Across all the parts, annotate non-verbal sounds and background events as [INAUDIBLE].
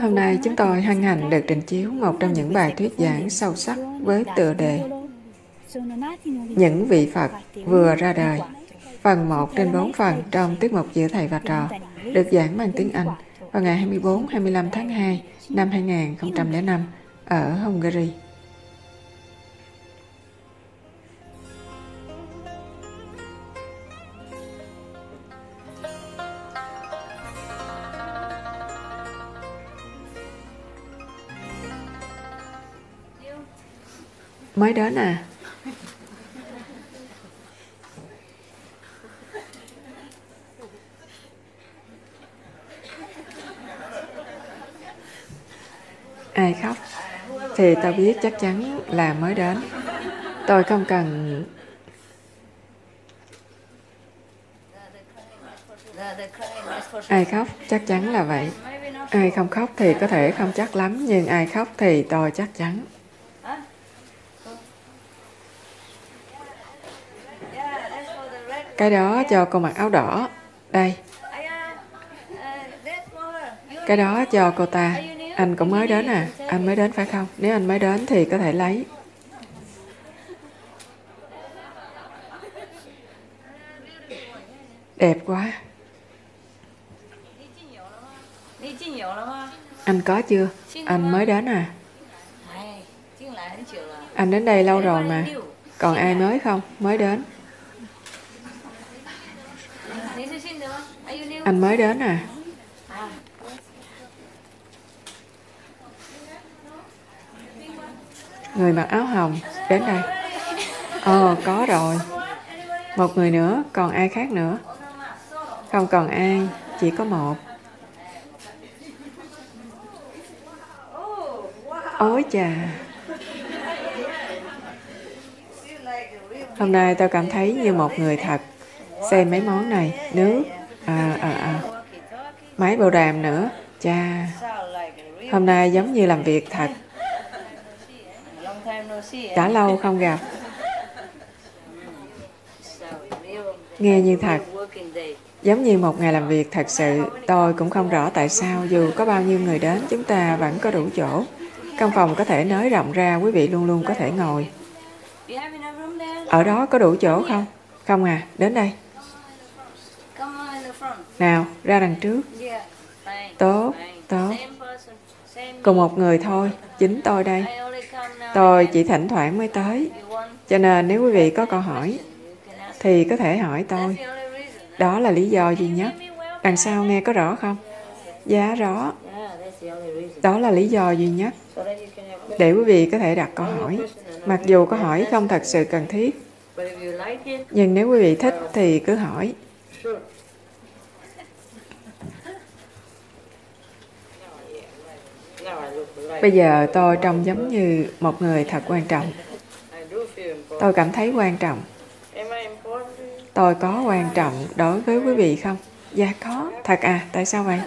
Hôm nay chúng tôi hân hạnh được trình chiếu một trong những bài thuyết giảng sâu sắc với tựa đề Những vị Phật vừa ra đời Phần 1 trên 4 phần trong tiết mục giữa thầy và trò được giảng bằng tiếng Anh vào ngày 24-25 tháng 2 năm 2005 ở Hungary. Mới đến à? Ai khóc? Thì tao biết chắc chắn là mới đến. Tôi không cần. Ai khóc? Chắc chắn là vậy. Ai không khóc thì có thể không chắc lắm, nhưng ai khóc thì tôi chắc chắn. Cái đó cho cô mặc áo đỏ. Đây. Cái đó cho cô ta. Anh cũng mới đến à. Anh mới đến phải không? Nếu anh mới đến thì có thể lấy. Đẹp quá. Anh có chưa? Anh mới đến à. Anh đến đây lâu rồi mà. Còn ai mới không? Mới đến. Anh mới đến à? Người mặc áo hồng, đến đây. Ờ có rồi. Một người nữa, còn ai khác nữa? Không còn ai, chỉ có một. Ôi chà. Hôm nay tôi cảm thấy như một người thật. Xem mấy món này, nước à à à. Máy bộ đàm nữa. Cha, hôm nay giống như làm việc thật. Đã lâu không gặp. Nghe như thật. Giống như một ngày làm việc thật sự, tôi cũng không rõ tại sao dù có bao nhiêu người đến, chúng ta vẫn có đủ chỗ. Căn phòng có thể nới rộng ra, quý vị luôn luôn có thể ngồi. Ở đó có đủ chỗ không? Không à đến đây nào, ra đằng trước. Tốt tốt. Cùng một người thôi, chính tôi đây. Tôi chỉ thỉnh thoảng mới tới. Cho nên nếu quý vị có câu hỏi, thì có thể hỏi tôi. Đó là lý do duy nhất. Đằng sau nghe có rõ không? Dạ rõ. Đó là lý do duy nhất. Để quý vị có thể đặt câu hỏi. Mặc dù câu hỏi không thật sự cần thiết, nhưng nếu quý vị thích thì cứ hỏi. Bây giờ tôi trông giống như một người thật quan trọng. Tôi cảm thấy quan trọng. Tôi có quan trọng đối với quý vị không? Dạ có. Thật à? Tại sao vậy?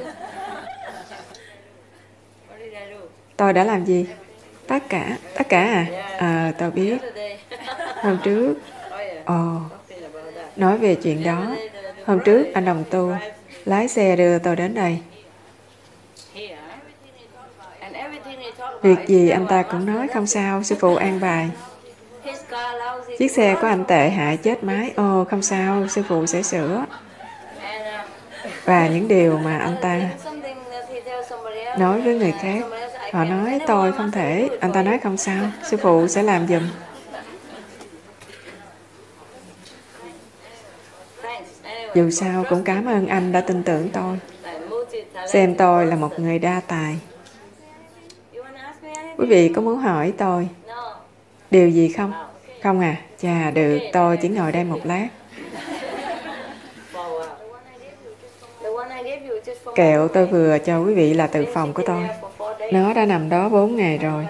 Tôi đã làm gì? Tất cả. Tất cả à? À tôi biết. Hôm trước ồ oh, nói về chuyện đó. Hôm trước anh đồng tu lái xe đưa tôi đến đây. Việc gì anh ta cũng nói không sao, sư phụ an bài. Chiếc xe của anh tệ hại chết máy, ồ không sao, sư phụ sẽ sửa. Và những điều mà anh ta nói với người khác, họ nói tôi không thể, anh ta nói không sao, sư phụ sẽ làm giùm. Dù sao cũng cảm ơn anh đã tin tưởng tôi. Xem tôi là một người đa tài. Quý vị có muốn hỏi tôi điều gì không? Không à? Chà, được, tôi chỉ ngồi đây một lát. Kẹo tôi vừa cho quý vị là từ phòng của tôi. Nó đã nằm đó 4 ngày rồi.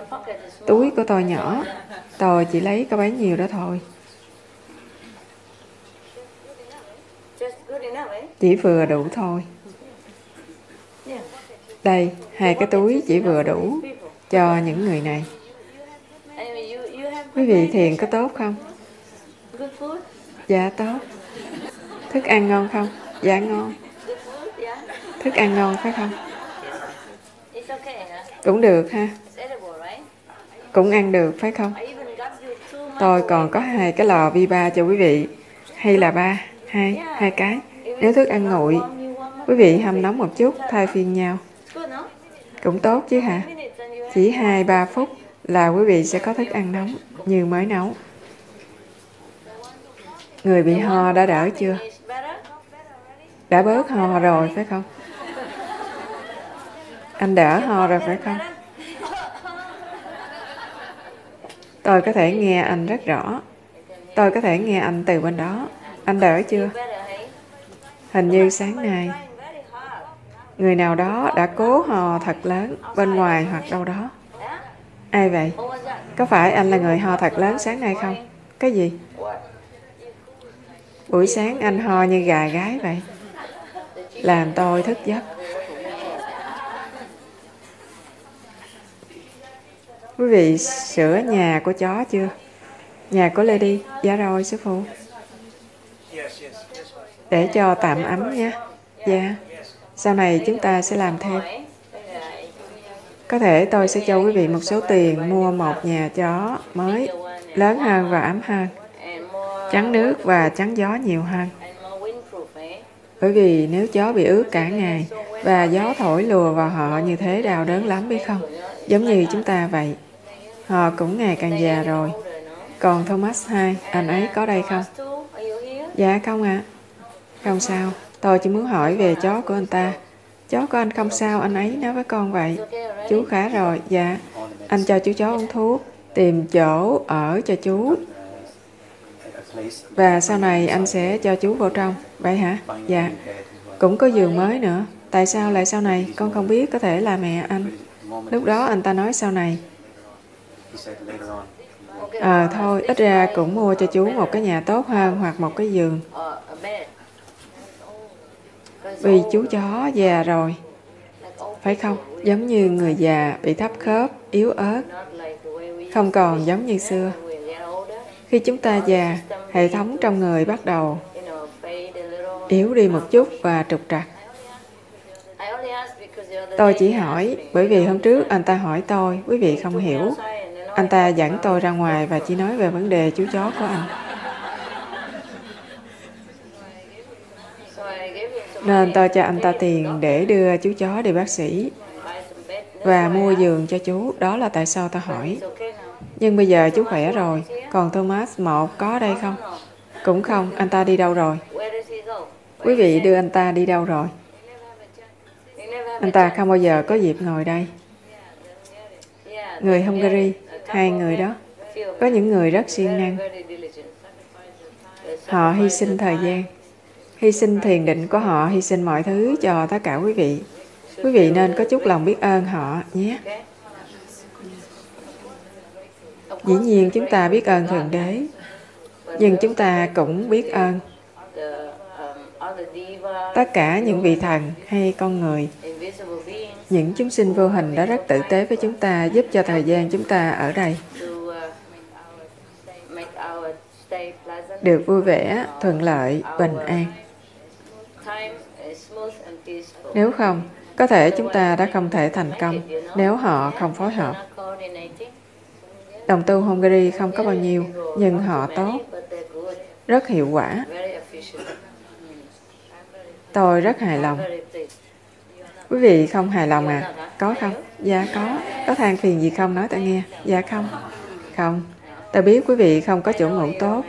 Túi của tôi nhỏ. Tôi chỉ lấy có bấy nhiêu đó thôi. Chỉ vừa đủ thôi. Đây, hai cái túi chỉ vừa đủ cho những người này. Quý vị thiền có tốt không? Dạ tốt. Thức ăn ngon không? Dạ ngon. Thức ăn ngon phải không? Cũng được ha. Cũng ăn được phải không? Tôi còn có hai cái lò vi ba cho quý vị. Hay là ba? Hai? Hai cái. Nếu thức ăn nguội, quý vị hâm nóng một chút, thay phiên nhau. Cũng tốt chứ hả? Chỉ 2-3 phút là quý vị sẽ có thức ăn nóng như mới nấu. Người bị ho đã đỡ chưa? Đã bớt ho rồi phải không? Anh đỡ ho rồi phải không? Tôi có thể nghe anh rất rõ. Tôi có thể nghe anh từ bên đó. Anh đỡ chưa? Hình như sáng nay, người nào đó đã cố hò thật lớn bên ngoài hoặc đâu đó. Ai vậy? Có phải anh là người ho thật lớn sáng nay không? Cái gì? Buổi sáng anh ho như gà gái vậy. Làm tôi thức giấc. Quý vị sửa nhà của chó chưa? Nhà của Lady? Dạ rồi, sư phụ. Để cho tạm ấm nha. Dạ. Sau này chúng ta sẽ làm thêm. Có thể tôi sẽ cho quý vị một số tiền mua một nhà chó mới, lớn hơn và ấm hơn, chắn nước và chắn gió nhiều hơn. Bởi vì nếu chó bị ướt cả ngày và gió thổi lùa vào họ như thế đau đớn lắm biết không? Giống như chúng ta vậy. Họ cũng ngày càng già rồi. Còn Thomas 2, anh ấy có đây không? Dạ không ạ. À. Không sao, tôi chỉ muốn hỏi về chó của anh ta. Chó của anh không sao, anh ấy nói với con vậy. Chú khá rồi, dạ. Anh cho chú chó uống thuốc, tìm chỗ ở cho chú. Và sau này anh sẽ cho chú vào trong. Vậy hả? Dạ. Cũng có giường mới nữa. Tại sao lại sau này? Con không biết, có thể là mẹ anh. Lúc đó anh ta nói sau này. À thôi, ít ra cũng mua cho chú một cái nhà tốt hơn hoặc một cái giường. Vì chú chó già rồi. Phải không? Giống như người già bị thấp khớp, yếu ớt. Không còn giống như xưa. Khi chúng ta già, hệ thống trong người bắt đầu yếu đi một chút và trục trặc. Tôi chỉ hỏi, bởi vì hôm trước anh ta hỏi tôi, quý vị không hiểu. Anh ta dẫn tôi ra ngoài và chỉ nói về vấn đề chú chó của anh. Nên tôi cho anh ta tiền để đưa chú chó đi bác sĩ và mua giường cho chú. Đó là tại sao ta hỏi. Nhưng bây giờ chú khỏe rồi. Còn Thomas một có đây không? Cũng không. Anh ta đi đâu rồi? Quý vị đưa anh ta đi đâu rồi? Anh ta không bao giờ có dịp ngồi đây. Người Hungary, hai người đó. Có những người rất siêng năng. Họ hy sinh thời gian hy sinh thiền định của họ, hy sinh mọi thứ cho tất cả quý vị. Quý vị nên có chút lòng biết ơn họ nhé. Dĩ nhiên chúng ta biết ơn Thượng Đế, nhưng chúng ta cũng biết ơn tất cả những vị thần hay con người, những chúng sinh vô hình đã rất tử tế với chúng ta, giúp cho thời gian chúng ta ở đây được vui vẻ, thuận lợi, bình an. Nếu không, có thể chúng ta đã không thể thành công nếu họ không phối hợp. Đồng tu Hungary không có bao nhiêu, nhưng họ tốt, rất hiệu quả. Tôi rất hài lòng. Quý vị không hài lòng à? Có không? Dạ có. Có than phiền gì không? Nói tôi nghe. Dạ không. Không. Tôi biết quý vị không có chỗ ngủ tốt.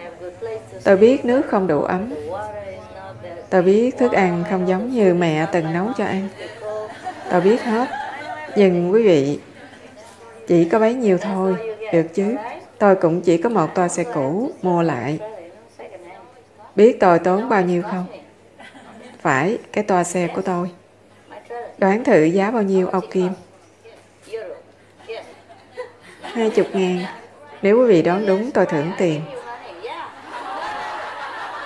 Tôi biết nước không đủ ấm. Tôi biết thức ăn không giống như mẹ từng nấu cho ăn. Tôi biết hết. Nhưng quý vị, chỉ có bấy nhiêu thôi, được chứ. Tôi cũng chỉ có một toa xe cũ, mua lại. Biết tôi tốn bao nhiêu không? Phải, cái toa xe của tôi. Đoán thử giá bao nhiêu, ông Kim? Hai chục ngàn. Nếu quý vị đoán đúng, tôi thưởng tiền.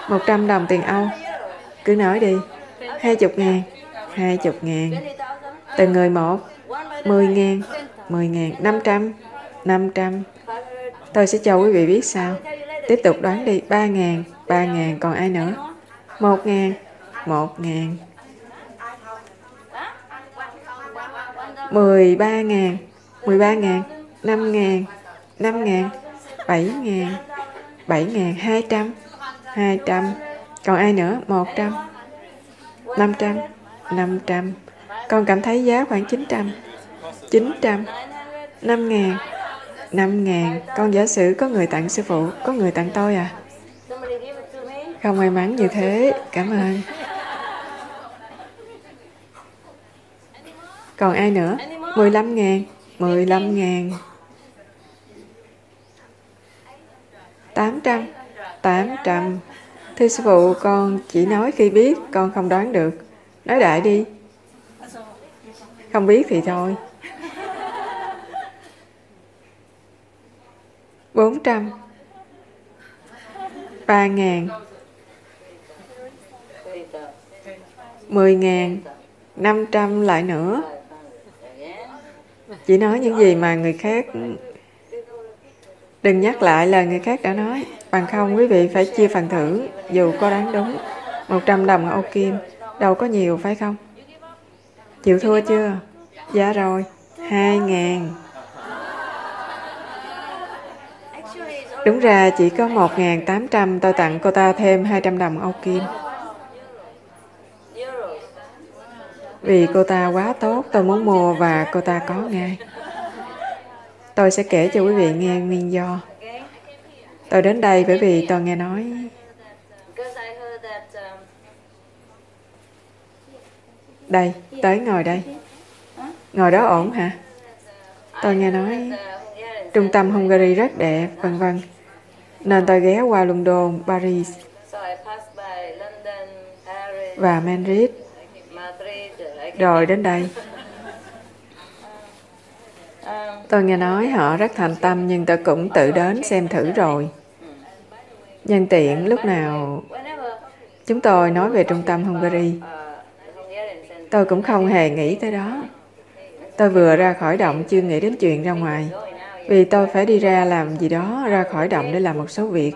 Một trăm đồng tiền Âu. Cứ nói đi. Hai chục ngàn. Hai chục ngàn. Từng người một. Mười ngàn. Mười ngàn. Năm trăm. Năm trăm. Tôi sẽ cho quý vị biết sao. Tiếp tục đoán đi. Ba ngàn. Ba ngàn. Còn ai nữa? Một ngàn. Một ngàn. 13 ngàn 13 ngàn 5 ngàn 5 ngàn 7 ngàn 7 ngàn 200 200 còn ai nữa? 100 500 500 con cảm thấy giá khoảng 900 900 5 ngàn. 5 ngàn. Con giả sử có người tặng sư phụ, Có người tặng tôi à? Không may mắn như thế. Cảm ơn. Còn ai nữa? 15 ngàn. 15 ngàn. 800 800 Thưa sư phụ, con chỉ nói khi biết, Con không đoán được. Nói đại đi. Không biết thì thôi. Bốn trăm. Ba ngàn. Mười ngàn. Năm trăm lại nữa. Chỉ nói những gì mà người khác đừng nhắc lại lời người khác đã nói bằng không quý vị phải chia phần thưởng dù có đáng đúng một trăm đồng ô kim đâu có nhiều phải không chịu thua chưa dạ rồi hai ngàn Đúng ra chỉ có 1.800 tôi tặng cô ta thêm 200 đồng Âu Kim. Vì cô ta quá tốt, tôi muốn mua và cô ta có ngay. Tôi sẽ kể cho quý vị nghe nguyên do. Tôi đến đây bởi vì tôi nghe nói Đây, tới ngồi đây. Ngồi đó ổn hả? Tôi nghe nói trung tâm Hungary rất đẹp, vân vân nên tôi ghé qua London, Paris và Madrid rồi đến đây. Tôi nghe nói họ rất thành tâm nhưng tôi cũng tự đến xem thử rồi. Nhân tiện lúc nào chúng tôi nói về trung tâm Hungary, tôi cũng không hề nghĩ tới đó. Tôi vừa ra khỏi động chưa nghĩ đến chuyện ra ngoài. Vì tôi phải đi ra làm gì đó, ra khỏi động để làm một số việc.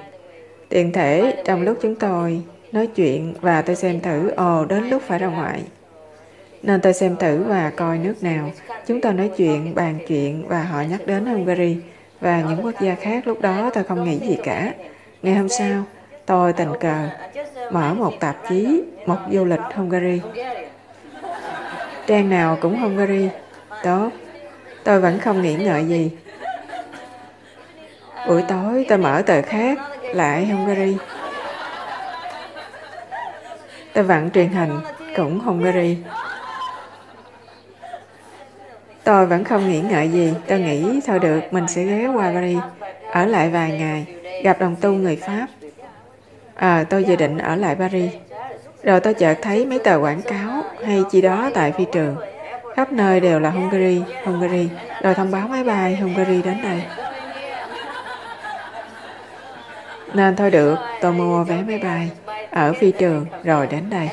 Tiện thể, trong lúc chúng tôi nói chuyện và tôi xem thử, ồ, đến lúc phải ra ngoài. Nên tôi xem thử và coi nước nào. Chúng tôi nói chuyện, bàn chuyện và họ nhắc đến Hungary và những quốc gia khác. Lúc đó tôi không nghĩ gì cả. Ngày hôm sau, tôi tình cờ mở một tạp chí, một du lịch Hungary. Trang nào cũng Hungary. Tốt. Tôi vẫn không nghĩ ngợi gì. Buổi tối tôi mở tờ khác, lại Hungary. Tôi vặn truyền hình, cũng Hungary. Tôi vẫn không nghĩ ngợi gì, tôi nghĩ thôi được, mình sẽ ghé qua Paris, ở lại vài ngày, gặp đồng tu người Pháp. À, tôi dự định ở lại Paris. Rồi tôi chợt thấy mấy tờ quảng cáo hay chi đó tại phi trường. Khắp nơi đều là Hungary, Hungary, rồi thông báo máy bay Hungary đến đây. Nên thôi được, tôi mua vé máy bay ở phi trường rồi đến đây.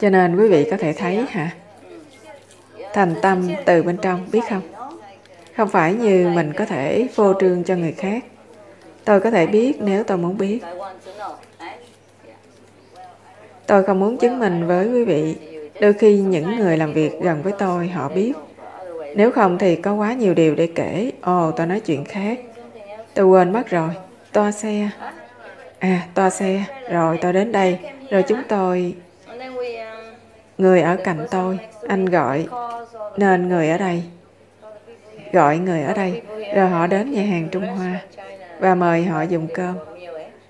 Cho nên quý vị có thể thấy hả? Thành tâm từ bên trong, biết không? Không phải như mình có thể phô trương cho người khác. Tôi có thể biết nếu tôi muốn biết. Tôi không muốn chứng minh với quý vị. Đôi khi những người làm việc gần với tôi họ biết nếu không thì có quá nhiều điều để kể. Ồ, tôi nói chuyện khác. Tôi quên mất rồi. Toa xe. À, toa xe. Rồi tôi đến đây. Rồi chúng tôi... Người ở cạnh tôi. Anh gọi. Nên người ở đây. Gọi người ở đây. Rồi họ đến nhà hàng Trung Hoa. Và mời họ dùng cơm.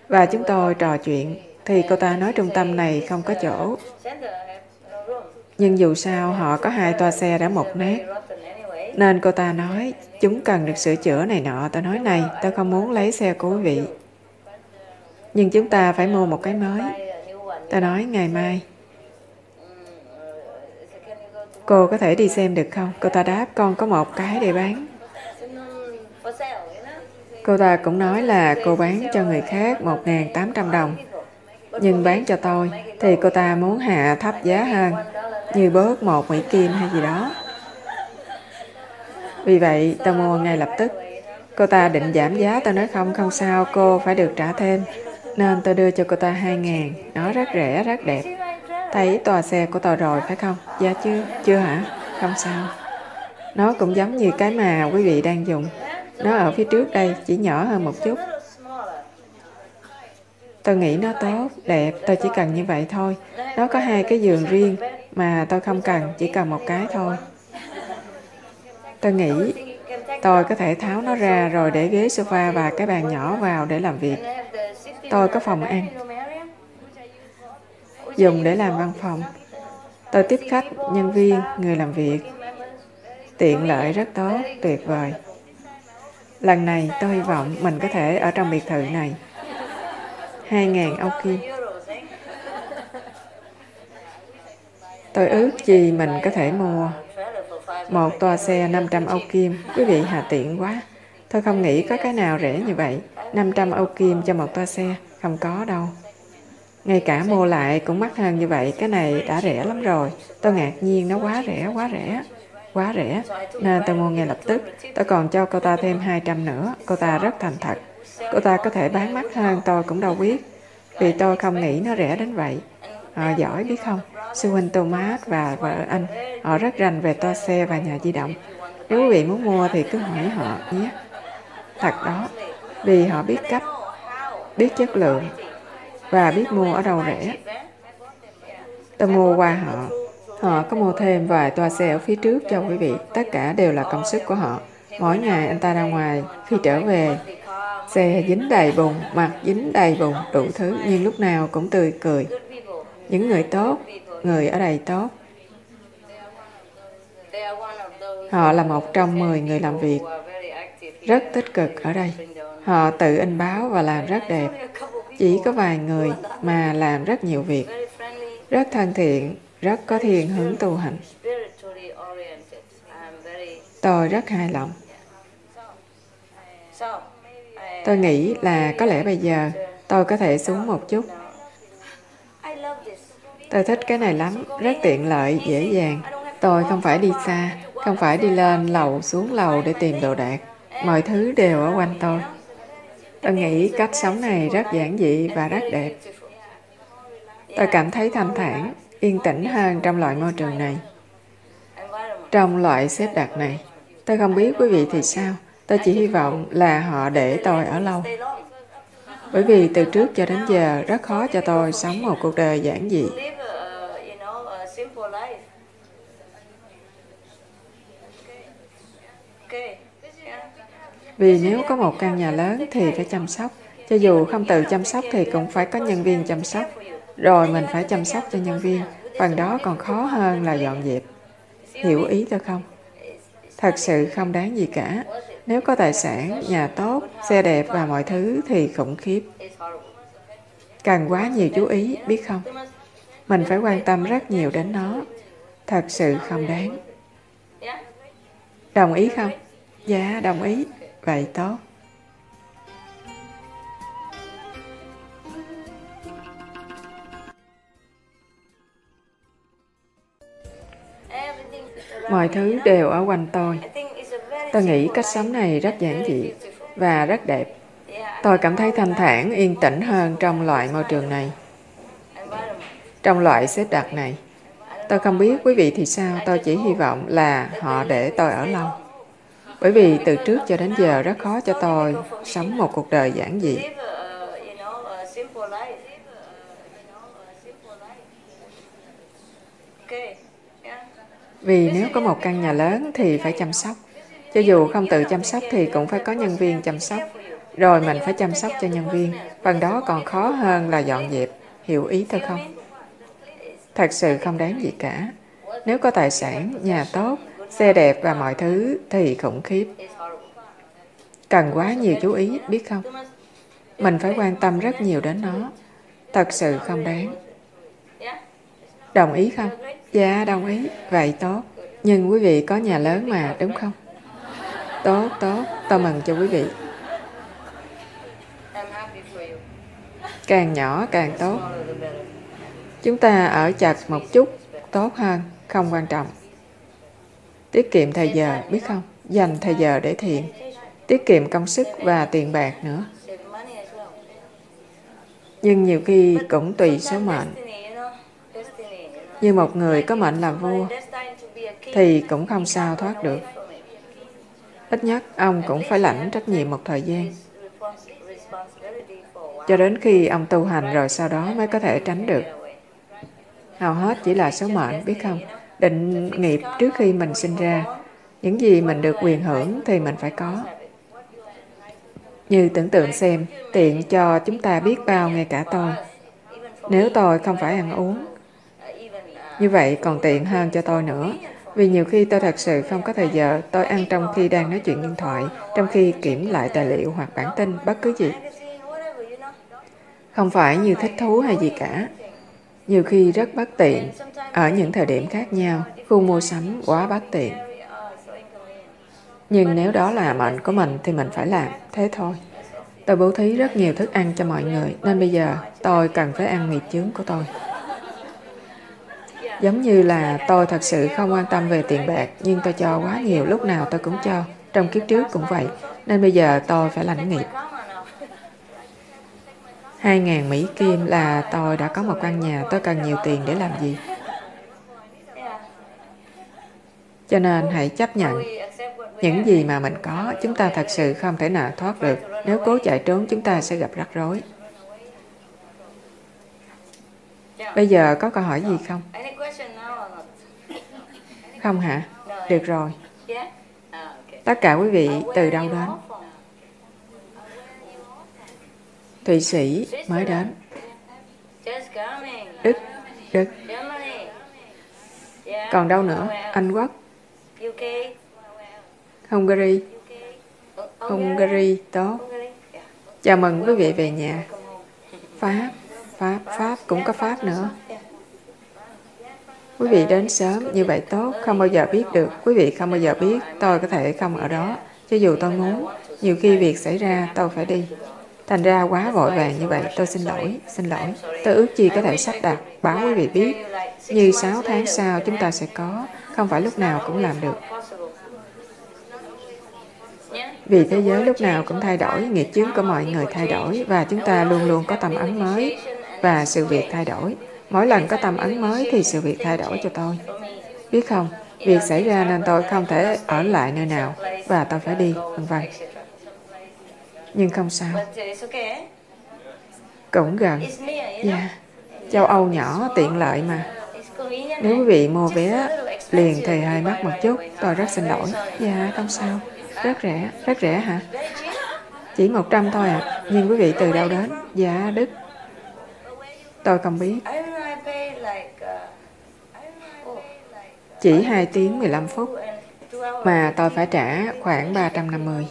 Và chúng tôi trò chuyện. Thì cô ta nói trung tâm này không có chỗ. Nhưng dù sao họ có hai toa xe đã mục nát nên cô ta nói, chúng cần được sửa chữa này nọ. Tôi nói này, tôi không muốn lấy xe của quý vị. Nhưng chúng ta phải mua một cái mới. Tôi nói ngày mai. Cô có thể đi xem được không? Cô ta đáp, con có một cái để bán. Cô ta cũng nói là cô bán cho người khác 1.800 đồng. Nhưng bán cho tôi thì cô ta muốn hạ thấp giá hơn, như bớt một Mỹ Kim hay gì đó. Vì vậy, tôi mua ngay lập tức. Cô ta định giảm giá, tôi nói không, không sao, cô phải được trả thêm. Nên tôi đưa cho cô ta 2 ngàn. Nó rất rẻ, rất đẹp. Thấy tòa xe của tôi rồi phải không? Dạ chưa? Chưa hả? Không sao. Nó cũng giống như cái mà quý vị đang dùng. Nó ở phía trước đây, chỉ nhỏ hơn một chút. Tôi nghĩ nó tốt, đẹp, tôi chỉ cần như vậy thôi. Nó có hai cái giường riêng mà tôi không cần, chỉ cần một cái thôi. Tôi nghĩ tôi có thể tháo nó ra rồi để ghế sofa và cái bàn nhỏ vào để làm việc. Tôi có phòng ăn. Dùng để làm văn phòng. Tôi tiếp khách, nhân viên, người làm việc. Tiện lợi rất tốt, tuyệt vời. Lần này tôi hy vọng mình có thể ở trong biệt thự này. 2.000 Âu Kim. Tôi ước gì mình có thể mua một toa xe 500 Âu Kim. Quý vị hà tiện quá. Tôi không nghĩ có cái nào rẻ như vậy. 500 Âu Kim cho một toa xe. Không có đâu. Ngay cả mua lại cũng mắc hơn như vậy. Cái này đã rẻ lắm rồi. Tôi ngạc nhiên nó quá rẻ, quá rẻ. Quá rẻ. Nên tôi mua ngay lập tức. Tôi còn cho cô ta thêm 200 nữa. Cô ta rất thành thật. Cô ta có thể bán mắc hơn tôi cũng đâu biết. Vì tôi không nghĩ nó rẻ đến vậy. Họ giỏi biết không? Sư huynh Thomas và vợ anh, họ rất rành về toa xe và nhà di động. Nếu quý vị muốn mua thì cứ hỏi họ nhé. Thật đó, vì họ biết cách, biết chất lượng và biết mua ở đâu rẻ. Tôi mua qua họ. Họ có mua thêm vài toa xe ở phía trước cho quý vị. Tất cả đều là công sức của họ. Mỗi ngày anh ta ra ngoài, khi trở về, xe dính đầy bùn, mặt dính đầy bùn, đủ thứ, nhưng lúc nào cũng tươi cười. Những người tốt, người ở đây tốt. Họ là một trong 10 người làm việc rất tích cực ở đây. Họ tự in báo và làm rất đẹp. Chỉ có vài người mà làm rất nhiều việc. Rất thân thiện, rất có thiên hướng tu hành. Tôi rất hài lòng. Tôi nghĩ là có lẽ bây giờ tôi có thể xuống một chút. Tôi thích cái này lắm, rất tiện lợi, dễ dàng. Tôi không phải đi xa, không phải đi lên lầu xuống lầu để tìm đồ đạc. Mọi thứ đều ở quanh tôi. Tôi nghĩ cách sống này rất giản dị và rất đẹp. Tôi cảm thấy thanh thản, yên tĩnh hơn trong loại môi trường này. Trong loại xếp đặt này, tôi không biết quý vị thì sao. Tôi chỉ hy vọng là họ để tôi ở lâu. Bởi vì từ trước cho đến giờ rất khó cho tôi sống một cuộc đời giản dị. Vì nếu có một căn nhà lớn thì phải chăm sóc. Cho dù không tự chăm sóc thì cũng phải có nhân viên chăm sóc. Rồi mình phải chăm sóc cho nhân viên. Phần đó còn khó hơn là dọn dẹp. Hiểu ý tôi không? Thật sự không đáng gì cả. Nếu có tài sản, nhà tốt, xe đẹp và mọi thứ thì khủng khiếp. Cần quá nhiều chú ý, biết không? Mình phải quan tâm rất nhiều đến nó. Thật sự không đáng. Đồng ý không? Dạ, đồng ý. Vậy tốt. Mọi thứ đều ở quanh tôi. Tôi nghĩ cách sống này rất giản dị và rất đẹp. Tôi cảm thấy thanh thản, yên tĩnh hơn trong loại môi trường này. Trong loại xếp đặt này. Tôi không biết quý vị thì sao, tôi chỉ hy vọng là họ để tôi ở lâu. Bởi vì từ trước cho đến giờ rất khó cho tôi sống một cuộc đời giản dị. Vì nếu có một căn nhà lớn thì phải chăm sóc. Cho dù không tự chăm sóc thì cũng phải có nhân viên chăm sóc. Rồi mình phải chăm sóc cho nhân viên. Phần đó còn khó hơn là dọn dẹp. Hiểu ý tôi không? Thật sự không đáng gì cả. Nếu có tài sản, nhà tốt, xe đẹp và mọi thứ thì khủng khiếp. Cần quá nhiều chú ý, biết không? Mình phải quan tâm rất nhiều đến nó. Thật sự không đáng. Đồng ý không? Dạ, đồng ý. Vậy tốt. Nhưng quý vị có nhà lớn mà, đúng không? Tốt, tốt. Tôi mừng cho quý vị. Càng nhỏ càng tốt. Chúng ta ở chặt một chút, tốt hơn, không quan trọng. Tiết kiệm thời giờ, biết không? Dành thời giờ để thiền. Tiết kiệm công sức và tiền bạc nữa. Nhưng nhiều khi cũng tùy số mệnh. như một người có mệnh làm vua thì cũng không sao thoát được. Ít nhất ông cũng phải lãnh trách nhiệm một thời gian. Cho đến khi ông tu hành rồi sau đó mới có thể tránh được. Hầu hết chỉ là số mệnh, biết không? Định nghiệp trước khi mình sinh ra. Những gì mình được quyền hưởng thì mình phải có. Như tưởng tượng xem, tiện cho chúng ta biết bao ngay cả tôi. Nếu tôi không phải ăn uống, như vậy còn tiện hơn cho tôi nữa. Vì nhiều khi tôi thật sự không có thời giờ, tôi ăn trong khi đang nói chuyện điện thoại, trong khi kiểm lại tài liệu hoặc bản tin, bất cứ gì. Không phải như thích thú hay gì cả. Nhiều khi rất bất tiện, ở những thời điểm khác nhau, khu mua sắm quá bất tiện. Nhưng nếu đó là mệnh của mình thì mình phải làm, thế thôi. Tôi bố thí rất nhiều thức ăn cho mọi người, nên bây giờ tôi cần phải ăn nghiệp chướng của tôi. Giống như là tôi thật sự không quan tâm về tiền bạc, nhưng tôi cho quá nhiều, lúc nào tôi cũng cho. Trong kiếp trước cũng vậy, nên bây giờ tôi phải lãnh nghiệp. 2.000 Mỹ Kim là tôi đã có một căn nhà, tôi cần nhiều tiền để làm gì? Cho nên hãy chấp nhận những gì mà mình có, chúng ta thật sự không thể nào thoát được. Nếu cố chạy trốn, chúng ta sẽ gặp rắc rối. Bây giờ có câu hỏi gì không? Không hả? Được rồi. Tất cả quý vị từ đâu đến? Thụy Sĩ mới đến. Đức, Đức. Còn đâu nữa? Anh Quốc. Hungary. Hungary, tốt. Chào mừng quý vị về nhà. Pháp, Pháp, Pháp cũng có Pháp nữa. Quý vị đến sớm, như vậy tốt, không bao giờ biết được. Quý vị không bao giờ biết, tôi có thể không ở đó. Cho dù tôi muốn, nhiều khi việc xảy ra, tôi phải đi. Thành ra quá vội vàng như vậy, tôi xin lỗi, xin lỗi. Tôi ước chi có thể sắp đặt, báo quý vị biết. Như 6 tháng sau chúng ta sẽ có, không phải lúc nào cũng làm được. Vì thế giới lúc nào cũng thay đổi, nghiệp chướng của mọi người thay đổi và chúng ta luôn luôn có tâm ấn mới và sự việc thay đổi. Mỗi lần có tâm ấn mới thì sự việc thay đổi cho tôi. Biết không, việc xảy ra nên tôi không thể ở lại nơi nào và tôi phải đi, vân vân. Nhưng không sao. Cũng gần. Dạ. Châu Âu nhỏ tiện lợi mà. Nếu quý vị mua vé liền thì hơi mắc một chút, tôi rất xin lỗi. Dạ, không sao. Rất rẻ, rất rẻ hả? Chỉ 100 thôi ạ. À. Nhưng quý vị từ đâu đến? Dạ, Đức. Tôi không biết. Chỉ 2 tiếng 15 phút mà tôi phải trả khoảng 350.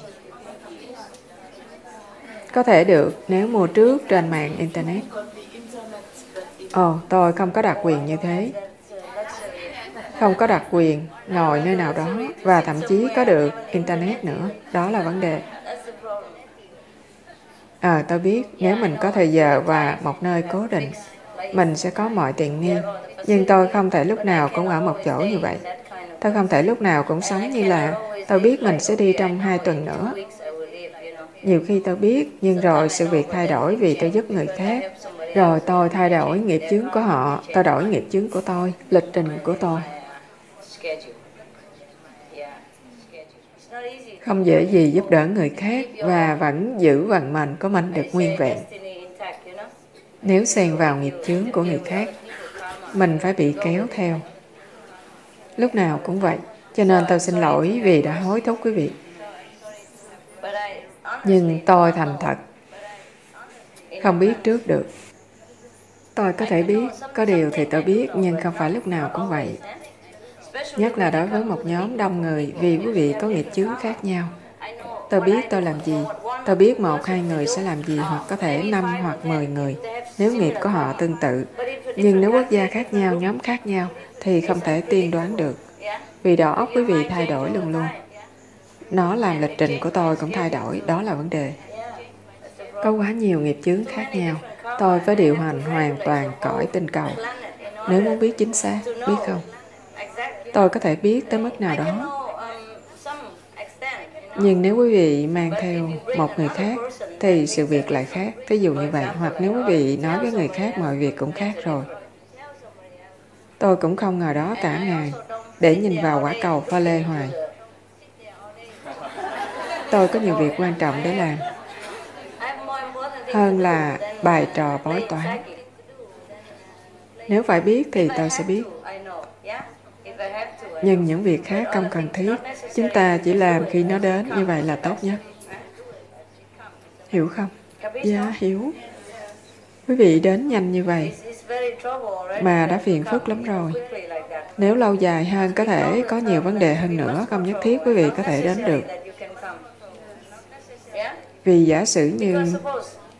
Có thể được nếu mua trước trên mạng Internet. Ồ, oh, tôi không có đặc quyền như thế. Không có đặc quyền ngồi nơi nào đó và thậm chí có được Internet nữa. Đó là vấn đề. À, tôi biết nếu mình có thời giờ và một nơi cố định, mình sẽ có mọi tiện nghi. Nhưng tôi không thể lúc nào cũng ở một chỗ như vậy. Tôi không thể lúc nào cũng sống như là tôi biết mình sẽ đi trong hai tuần nữa. Nhiều khi tôi biết, nhưng rồi sự việc thay đổi vì tôi giúp người khác. Rồi tôi thay đổi nghiệp chướng của họ, tôi đổi nghiệp chướng của tôi, lịch trình của tôi. Không dễ gì giúp đỡ người khác và vẫn giữ vận mệnh của mình được nguyên vẹn. Nếu xen vào nghiệp chướng của người khác, mình phải bị kéo theo. Lúc nào cũng vậy. Cho nên tôi xin lỗi vì đã hối thúc quý vị. Nhưng tôi thành thật, không biết trước được. Tôi có thể biết, có điều thì tôi biết, nhưng không phải lúc nào cũng vậy. Nhất là đối với một nhóm đông người vì quý vị có nghiệp chướng khác nhau. Tôi biết tôi làm gì, tôi biết một hai người sẽ làm gì hoặc có thể năm hoặc mười người nếu nghiệp của họ tương tự. Nhưng nếu quốc gia khác nhau, nhóm khác nhau thì không thể tiên đoán được. Vì đó óc quý vị thay đổi luôn luôn. Nó làm lịch trình của tôi cũng thay đổi, đó là vấn đề. Có quá nhiều nghiệp chướng khác nhau. Tôi phải điều hành hoàn toàn cõi tinh cầu. Nếu muốn biết chính xác, biết không? Tôi có thể biết tới mức nào đó. Nhưng nếu quý vị mang theo một người khác, thì sự việc lại khác. Thí dụ như vậy. Hoặc nếu quý vị nói với người khác, mọi việc cũng khác rồi. Tôi cũng không ngờ đó cả ngày, để nhìn vào quả cầu pha lê hoài. Tôi có nhiều việc quan trọng để làm, hơn là bài trò bói toán. Nếu phải biết thì tôi sẽ biết. Nhưng những việc khác không cần thiết. Chúng ta chỉ làm khi nó đến, như vậy là tốt nhất. Hiểu không? Dạ, hiểu. Quý vị đến nhanh như vậy mà đã phiền phức lắm rồi. Nếu lâu dài hơn có thể có nhiều vấn đề hơn nữa, không nhất thiết quý vị có thể đến được. Vì giả sử như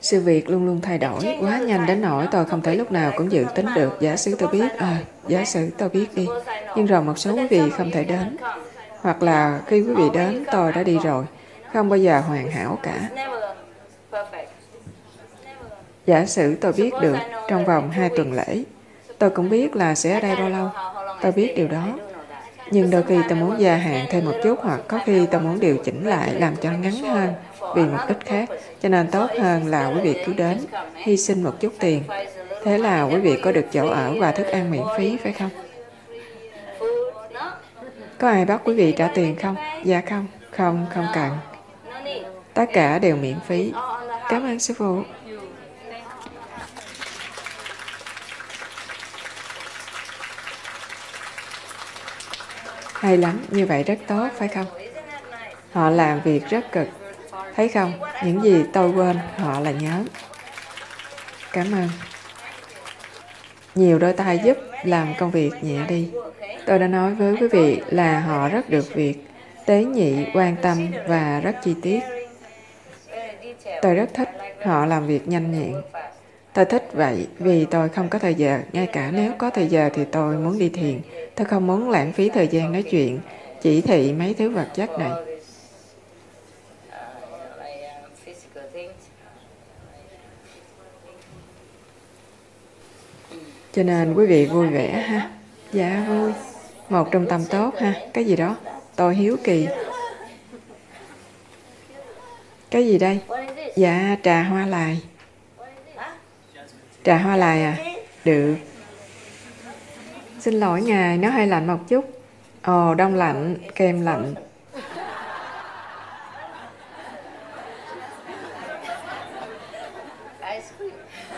sự việc luôn luôn thay đổi quá nhanh đến nỗi tôi không thể lúc nào cũng dự tính được. Giả sử tôi biết, à, giả sử tôi biết đi. Nhưng rồi một số quý vị không thể đến. Hoặc là khi quý vị đến, tôi đã đi rồi. Không bao giờ hoàn hảo cả. Giả sử tôi biết được trong vòng hai tuần lễ, tôi cũng biết là sẽ ở đây bao lâu. Tôi biết điều đó. Nhưng đôi khi tôi muốn gia hạn thêm một chút hoặc có khi tôi muốn điều chỉnh lại làm cho ngắn hơn vì mục đích khác. Cho nên tốt hơn là quý vị cứ đến, hy sinh một chút tiền. Thế là quý vị có được chỗ ở và thức ăn miễn phí, phải không? Có ai bắt quý vị trả tiền không? Dạ không. Không, không cần. Tất cả đều miễn phí. Cảm ơn sư phụ. Hay lắm, như vậy rất tốt, phải không? Họ làm việc rất cực. Thấy không? Những gì tôi quên, họ là nhớ. Cảm ơn. Nhiều đôi tay giúp làm công việc nhẹ đi. Tôi đã nói với quý vị là họ rất được việc, tế nhị, quan tâm và rất chi tiết. Tôi rất thích họ làm việc nhanh nhẹn. Tôi thích vậy vì tôi không có thời giờ. Ngay cả nếu có thời giờ thì tôi muốn đi thiền. Tôi không muốn lãng phí thời gian nói chuyện, chỉ thị mấy thứ vật chất này. Cho nên quý vị vui vẻ ha. Dạ vui. Một trong tâm tốt ha. Cái gì đó? Tôi hiếu kỳ. Cái gì đây? Dạ trà hoa lài. Trà hoa lài à? Được. Xin lỗi ngài, nó hơi lạnh một chút. Ồ, đông lạnh, kem lạnh.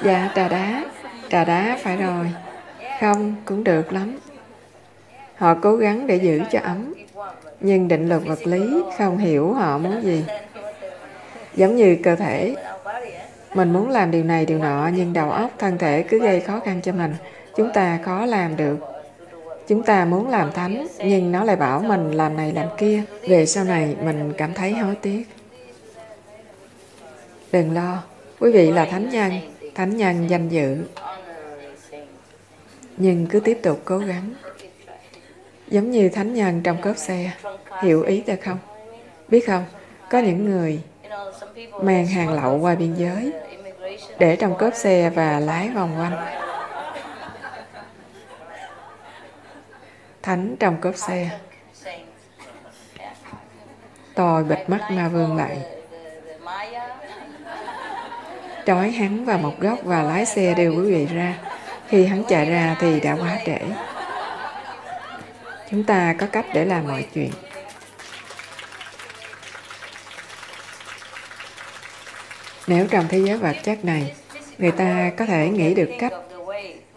Dạ, trà đá. Trà đá phải rồi. Không, cũng được lắm. Họ cố gắng để giữ cho ấm. Nhưng định luật vật lý không hiểu họ muốn gì. Giống như cơ thể. Mình muốn làm điều này, điều nọ, nhưng đầu óc, thân thể cứ gây khó khăn cho mình. Chúng ta khó làm được. Chúng ta muốn làm thánh, nhưng nó lại bảo mình làm này làm kia. Về sau này, mình cảm thấy hối tiếc. Đừng lo, quý vị là thánh nhân, thánh nhân danh dự. Nhưng cứ tiếp tục cố gắng. Giống như thánh nhân trong cốp xe. Hiểu ý ta không? Biết không, có những người mang hàng lậu qua biên giới để trong cốp xe và lái vòng quanh thánh trong cốp xe. Tôi bịt mắt ma vương lại. Trói hắn vào một góc và lái xe đưa quý vị ra. Khi hắn chạy ra thì đã quá trễ. Chúng ta có cách để làm mọi chuyện. Nếu trong thế giới vật chất này, người ta có thể nghĩ được cách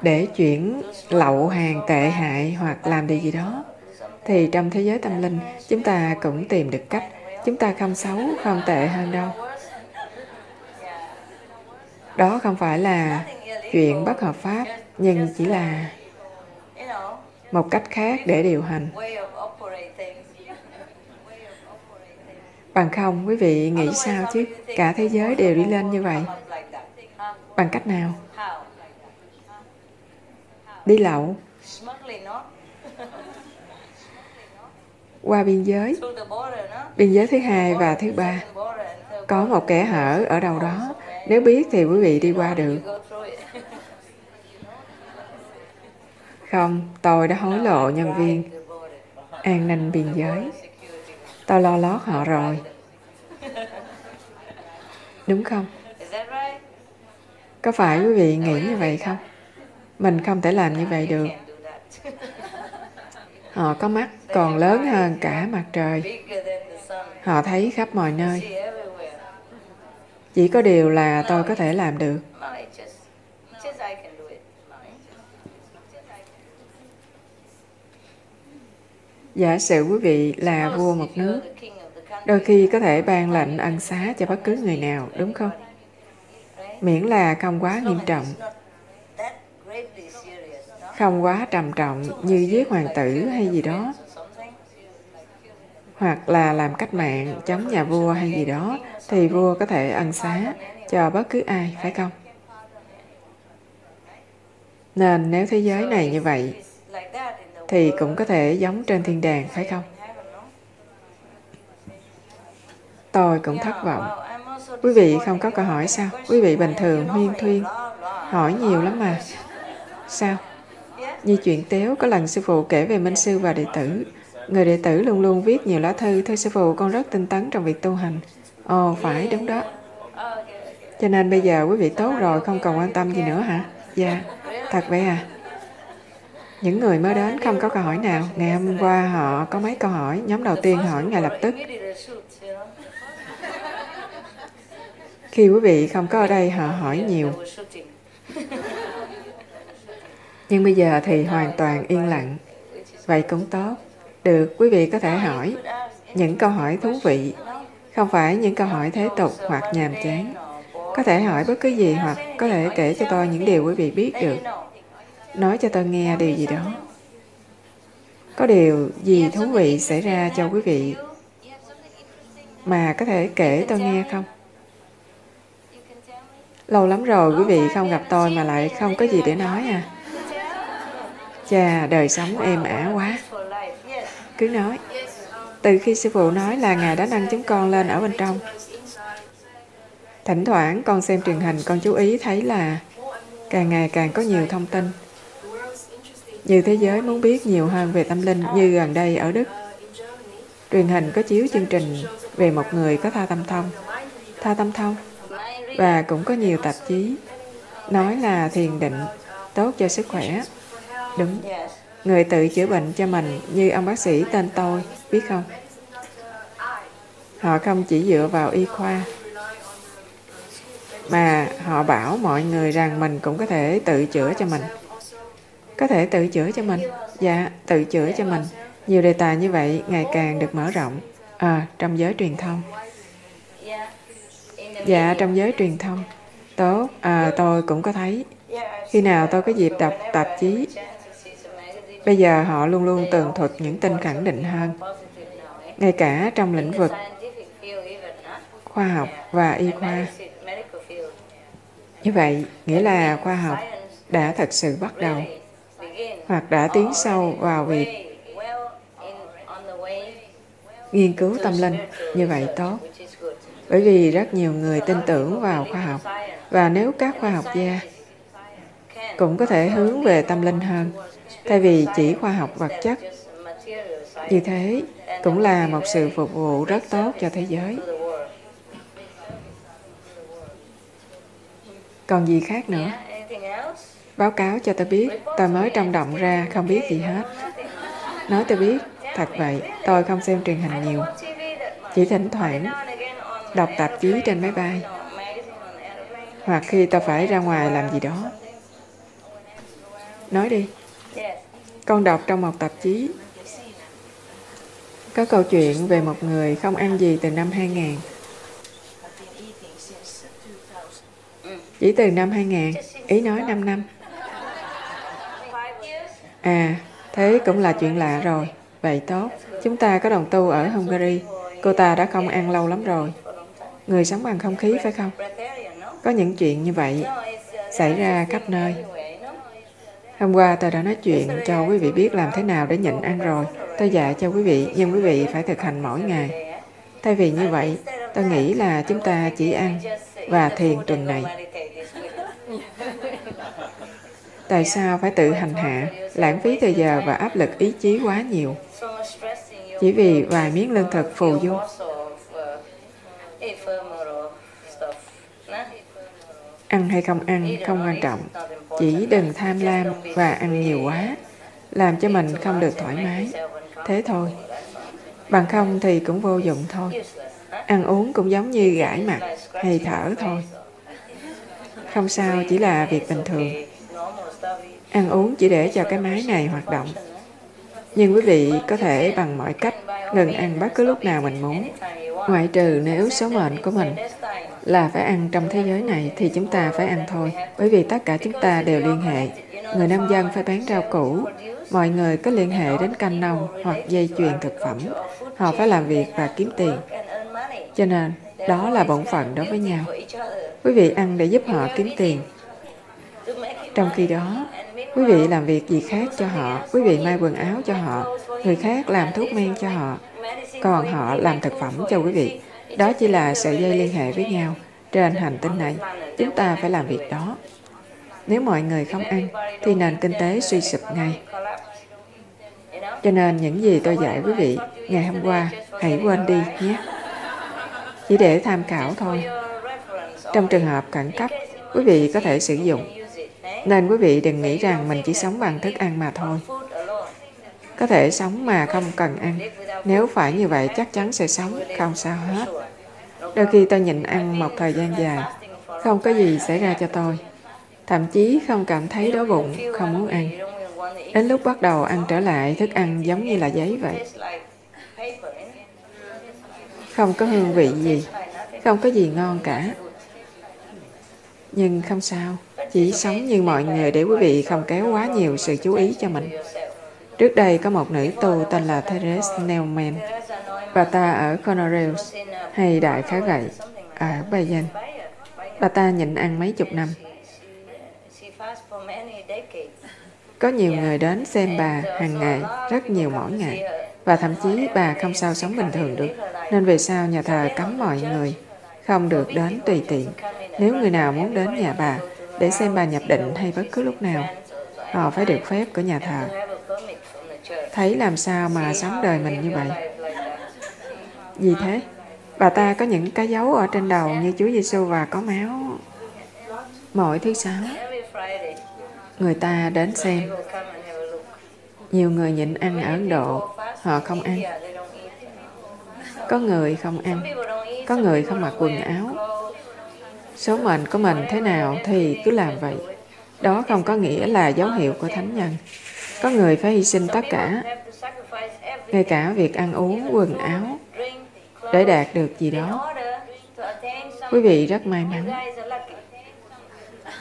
để chuyển lậu hàng tệ hại hoặc làm điều gì đó thì trong thế giới tâm linh chúng ta cũng tìm được cách chúng ta không xấu không tệ hơn đâu đó không phải là chuyện bất hợp pháp, nhưng chỉ là một cách khác để điều hành. Bằng không, quý vị nghĩ sao chứ? Cả thế giới đều đi lên như vậy. Bằng cách nào? Đi lậu. Qua biên giới. Biên giới thứ hai và thứ ba. Có một kẻ hở ở đâu đó. Nếu biết thì quý vị đi qua được. Không? Tôi đã hối lộ nhân viên an ninh biên giới. Tôi lo lót họ rồi. Đúng không? Có phải quý vị nghĩ như vậy không? Mình không thể làm như vậy được. họ có mắt còn lớn hơn cả mặt trời. Họ thấy khắp mọi nơi. Chỉ có điều là tôi có thể làm được. Giả sử quý vị là vua một nước. đôi khi có thể ban lệnh ân xá cho bất cứ người nào đúng không? Miễn là không quá nghiêm trọng. không quá trầm trọng như giết hoàng tử hay gì đó. hoặc là làm cách mạng chống nhà vua hay gì đó thì vua có thể ân xá cho bất cứ ai phải không? Nên nếu thế giới này như vậy thì cũng có thể giống trên thiên đàng, phải không? Tôi cũng thất vọng. Quý vị không có câu hỏi sao? Quý vị bình thường, huyên thuyên, hỏi nhiều lắm mà. Sao? Như chuyện téo có lần sư phụ kể về minh sư và đệ tử. Người đệ tử luôn luôn viết nhiều lá thư, thưa sư phụ, con rất tinh tấn trong việc tu hành. Ồ, phải, đúng đó. Cho nên bây giờ quý vị tốt rồi, không còn quan tâm gì nữa hả? Dạ thật vậy à? Những người mới đến không có câu hỏi nào. Ngày hôm qua họ có mấy câu hỏi. Nhóm đầu tiên hỏi ngay lập tức. Khi quý vị không có ở đây, họ hỏi nhiều. Nhưng bây giờ thì hoàn toàn yên lặng. Vậy cũng tốt. Được, quý vị có thể hỏi. Những câu hỏi thú vị. Không phải những câu hỏi thế tục hoặc nhàm chán. Có thể hỏi bất cứ gì hoặc có thể kể cho tôi những điều quý vị biết được nói cho tôi nghe điều gì đó. Có điều gì thú vị xảy ra cho quý vị mà có thể kể tôi nghe không? Lâu lắm rồi quý vị không gặp tôi mà lại không có gì để nói à. Chà, đời sống êm ả quá. Cứ nói. Từ khi sư phụ nói là ngài đã nâng chúng con lên ở bên trong. Thỉnh thoảng con xem truyền hình, con chú ý thấy là càng ngày càng có nhiều thông tin như thế giới muốn biết nhiều hơn về tâm linh như gần đây ở Đức. Truyền hình có chiếu chương trình về một người có tha tâm thông. Tha tâm thông. Và cũng có nhiều tạp chí nói là thiền định tốt cho sức khỏe. Đúng. Người tự chữa bệnh cho mình như ông bác sĩ tên tôi, biết không? Họ không chỉ dựa vào y khoa mà họ bảo mọi người rằng mình cũng có thể tự chữa cho mình có thể tự chữa cho mình. Dạ tự chữa cho mình. Nhiều đề tài như vậy ngày càng được mở rộng. À, trong giới truyền thông. Dạ trong giới truyền thông. Tốt. À, tôi cũng có thấy. Khi nào tôi có dịp đọc tạp chí bây giờ họ luôn luôn tường thuật những tin khẳng định hơn. Ngay cả trong lĩnh vực khoa học và y khoa. Như vậy nghĩa là khoa học đã thật sự bắt đầu hoặc đã tiến sâu vào việc nghiên cứu tâm linh. Như vậy tốt, bởi vì rất nhiều người tin tưởng vào khoa học, và nếu các khoa học gia cũng có thể hướng về tâm linh hơn, thay vì chỉ khoa học vật chất, như thế cũng là một sự phục vụ rất tốt cho thế giới. Còn gì khác nữa? Báo cáo cho tôi biết, tôi mới trong động ra, không biết gì hết. Nói tôi biết, thật vậy, tôi không xem truyền hình nhiều. Chỉ thỉnh thoảng đọc tạp chí trên máy bay. Hoặc khi tôi phải ra ngoài làm gì đó. Nói đi. Con đọc trong một tạp chí có câu chuyện về một người không ăn gì từ năm 2000. Chỉ từ năm 2000, ý nói 5 năm. À, thế cũng là chuyện lạ rồi. Vậy tốt, chúng ta có đồng tu ở Hungary. Cô ta đã không ăn lâu lắm rồi. Người sống bằng không khí phải không? Có những chuyện như vậy xảy ra khắp nơi. Hôm qua tôi đã nói chuyện cho quý vị biết làm thế nào để nhịn ăn rồi. Tôi dạy cho quý vị, nhưng quý vị phải thực hành mỗi ngày. Thay vì như vậy, tôi nghĩ là chúng ta chỉ ăn và thiền tuần này. Tại sao phải tự hành hạ, lãng phí thời giờ và áp lực ý chí quá nhiều? Chỉ vì vài miếng lương thực phù du. Ăn hay không ăn không quan trọng, chỉ đừng tham lam và ăn nhiều quá. làm cho mình không được thoải mái. Thế thôi. Bằng không thì cũng vô dụng thôi. Ăn uống cũng giống như gãi mặt hay thở thôi. Không sao, chỉ là việc bình thường. Ăn uống chỉ để cho cái máy này hoạt động. Nhưng quý vị có thể bằng mọi cách ngừng ăn bất cứ lúc nào mình muốn. Ngoại trừ nếu số mệnh của mình là phải ăn trong thế giới này thì chúng ta phải ăn thôi. Bởi vì tất cả chúng ta đều liên hệ. Người nông dân phải bán rau củ. Mọi người có liên hệ đến canh nông hoặc dây chuyền thực phẩm. Họ phải làm việc và kiếm tiền. Cho nên, đó là bổn phận đối với nhau. Quý vị ăn để giúp họ kiếm tiền. Trong khi đó, quý vị làm việc gì khác cho họ, quý vị may quần áo cho họ, người khác làm thuốc men cho họ, còn họ làm thực phẩm cho quý vị. Đó chỉ là sợi dây liên hệ với nhau. Trên hành tinh này, chúng ta phải làm việc đó. Nếu mọi người không ăn, thì nền kinh tế suy sụp ngay. Cho nên những gì tôi dạy quý vị ngày hôm qua, hãy quên đi nhé. Chỉ để tham khảo thôi. Trong trường hợp khẩn cấp, quý vị có thể sử dụng. Nên quý vị đừng nghĩ rằng mình chỉ sống bằng thức ăn mà thôi. Có thể sống mà không cần ăn. Nếu phải như vậy chắc chắn sẽ sống, không sao hết. Đôi khi tôi nhịn ăn một thời gian dài, không có gì xảy ra cho tôi. Thậm chí không cảm thấy đói bụng, không muốn ăn. Đến lúc bắt đầu ăn trở lại, thức ăn giống như là giấy vậy. Không có hương vị gì, không có gì ngon cả. Nhưng không sao, chỉ sống như mọi người để quý vị không kéo quá nhiều sự chú ý cho mình. Trước đây có một nữ tu tên là Therese Neumann. Bà ta ở Conorales, hay Đại Khá Gậy ở Bayern. Bà ta nhịn ăn mấy chục năm. Có nhiều người đến xem bà hàng ngày, rất nhiều mỗi ngày. Và thậm chí bà không sao sống bình thường được. Nên về sau nhà thờ cấm mọi người không được đến tùy tiện. Nếu người nào muốn đến nhà bà để xem bà nhập định hay bất cứ lúc nào, họ phải được phép của nhà thờ. Thấy làm sao mà sống đời mình như vậy? Vì thế, bà ta có những cái dấu ở trên đầu như Chúa Giêsu và có máu. Mỗi thứ sáu, người ta đến xem. Nhiều người nhịn ăn ở Ấn Độ, họ không ăn. Có người không ăn, có người không mặc quần áo. Số mệnh của mình thế nào thì cứ làm vậy. Đó không có nghĩa là dấu hiệu của thánh nhân. Có người phải hy sinh tất cả, ngay cả việc ăn uống, quần áo, để đạt được gì đó. Quý vị rất may mắn.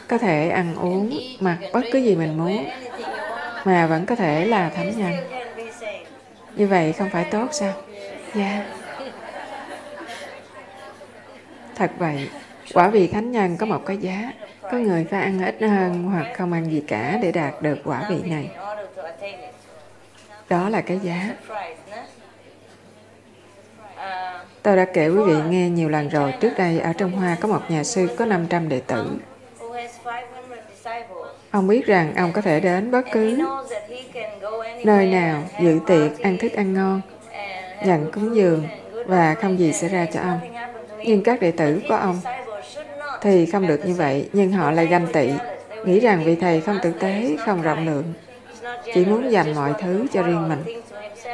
Có thể ăn uống, mặc bất cứ gì mình muốn, mà vẫn có thể là thánh nhân. Như vậy không phải tốt sao? Dạ. Yeah. Thật vậy, quả vị thánh nhân có một cái giá. Có người phải ăn ít hơn hoặc không ăn gì cả để đạt được quả vị này. Đó là cái giá. Tôi đã kể quý vị nghe nhiều lần rồi, trước đây ở trong Hoa có một nhà sư có 500 đệ tử. Ông biết rằng ông có thể đến bất cứ nơi nào, dự tiệc, ăn thức ăn ngon, nhận cúng dường và không gì xảy ra cho ông. Nhưng các đệ tử của ông thì không được như vậy, nhưng họ lại ganh tị, nghĩ rằng vị thầy không tử tế, không rộng lượng, chỉ muốn dành mọi thứ cho riêng mình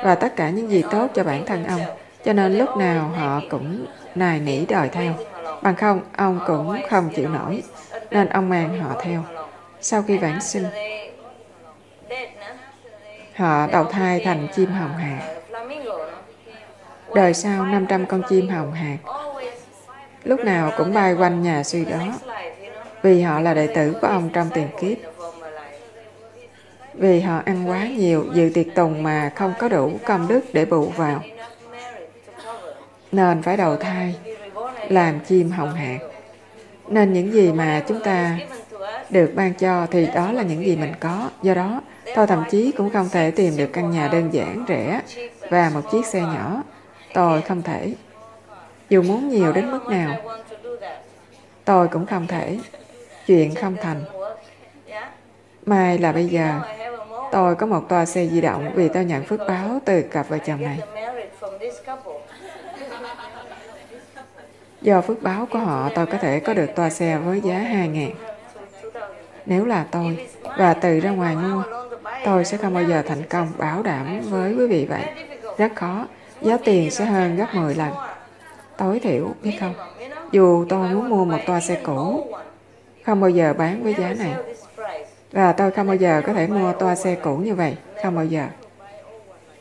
và tất cả những gì tốt cho bản thân ông. Cho nên lúc nào họ cũng nài nỉ đòi theo. Bằng không, ông cũng không chịu nổi, nên ông mang họ theo. Sau khi vãng sinh, họ đầu thai thành chim hồng hạc. Đời sau 500 con chim hồng hạc lúc nào cũng bay quanh nhà suy đó vì họ là đệ tử của ông trong tiền kiếp. Vì họ ăn quá nhiều, dự tiệc tùng mà không có đủ công đức để bù vào. Nên phải đầu thai, làm chim hồng hạc. Nên những gì mà chúng ta được ban cho thì đó là những gì mình có. Do đó tôi thậm chí cũng không thể tìm được căn nhà đơn giản, rẻ và một chiếc xe nhỏ. Tôi không thể dù muốn nhiều đến mức nào, tôi cũng không thể chuyện không thành. Mai là bây giờ, tôi có một toa xe di động vì tôi nhận phước báo từ cặp vợ chồng này. Do phước báo của họ, tôi có thể có được toa xe với giá 2 ngàn. Nếu là tôi và từ ra ngoài mua, tôi sẽ không bao giờ thành công bảo đảm với quý vị vậy. Rất khó, giá tiền sẽ hơn gấp 10 lần tối thiểu biết không? Dù tôi muốn mua một toa xe cũ không bao giờ bán với giá này. Và tôi không bao giờ có thể mua toa xe cũ như vậy không bao giờ.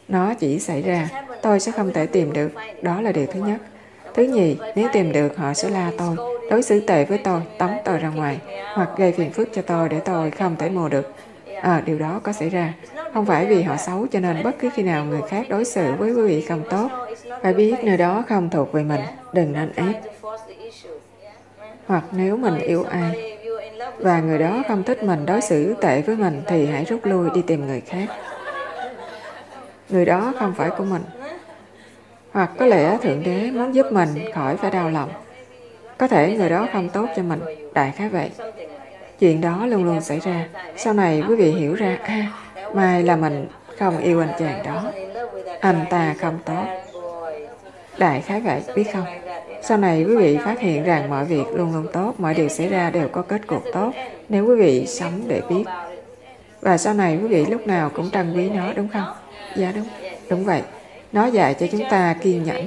Nó chỉ xảy ra tôi sẽ không thể tìm được. Đó là điều thứ nhất. Thứ nhì nếu tìm được họ sẽ la tôi. Đối xử tệ với tôi tống tôi ra ngoài hoặc gây phiền phức cho tôi để tôi không thể mua được. À, điều đó có xảy ra không phải vì họ xấu cho nên bất cứ khi nào người khác đối xử với quý vị không tốt, phải biết nơi đó không thuộc về mình, đừng nên ép. Hoặc nếu mình yêu ai và người đó không thích mình đối xử tệ với mình thì hãy rút lui đi tìm người khác. Người đó không phải của mình. Hoặc có lẽ thượng đế muốn giúp mình khỏi phải đau lòng. Có thể người đó không tốt cho mình, đại khái vậy. Chuyện đó luôn luôn xảy ra. Sau này quý vị hiểu ra à mai là mình không yêu anh chàng đó. Anh ta không tốt. Đại khái vậy, biết không? Sau này quý vị phát hiện rằng mọi việc luôn luôn tốt, mọi điều xảy ra đều có kết cục tốt nếu quý vị sống để biết. Và sau này quý vị lúc nào cũng trân quý nó, đúng không? Dạ đúng. Đúng vậy. Nó dạy cho chúng ta kiên nhẫn.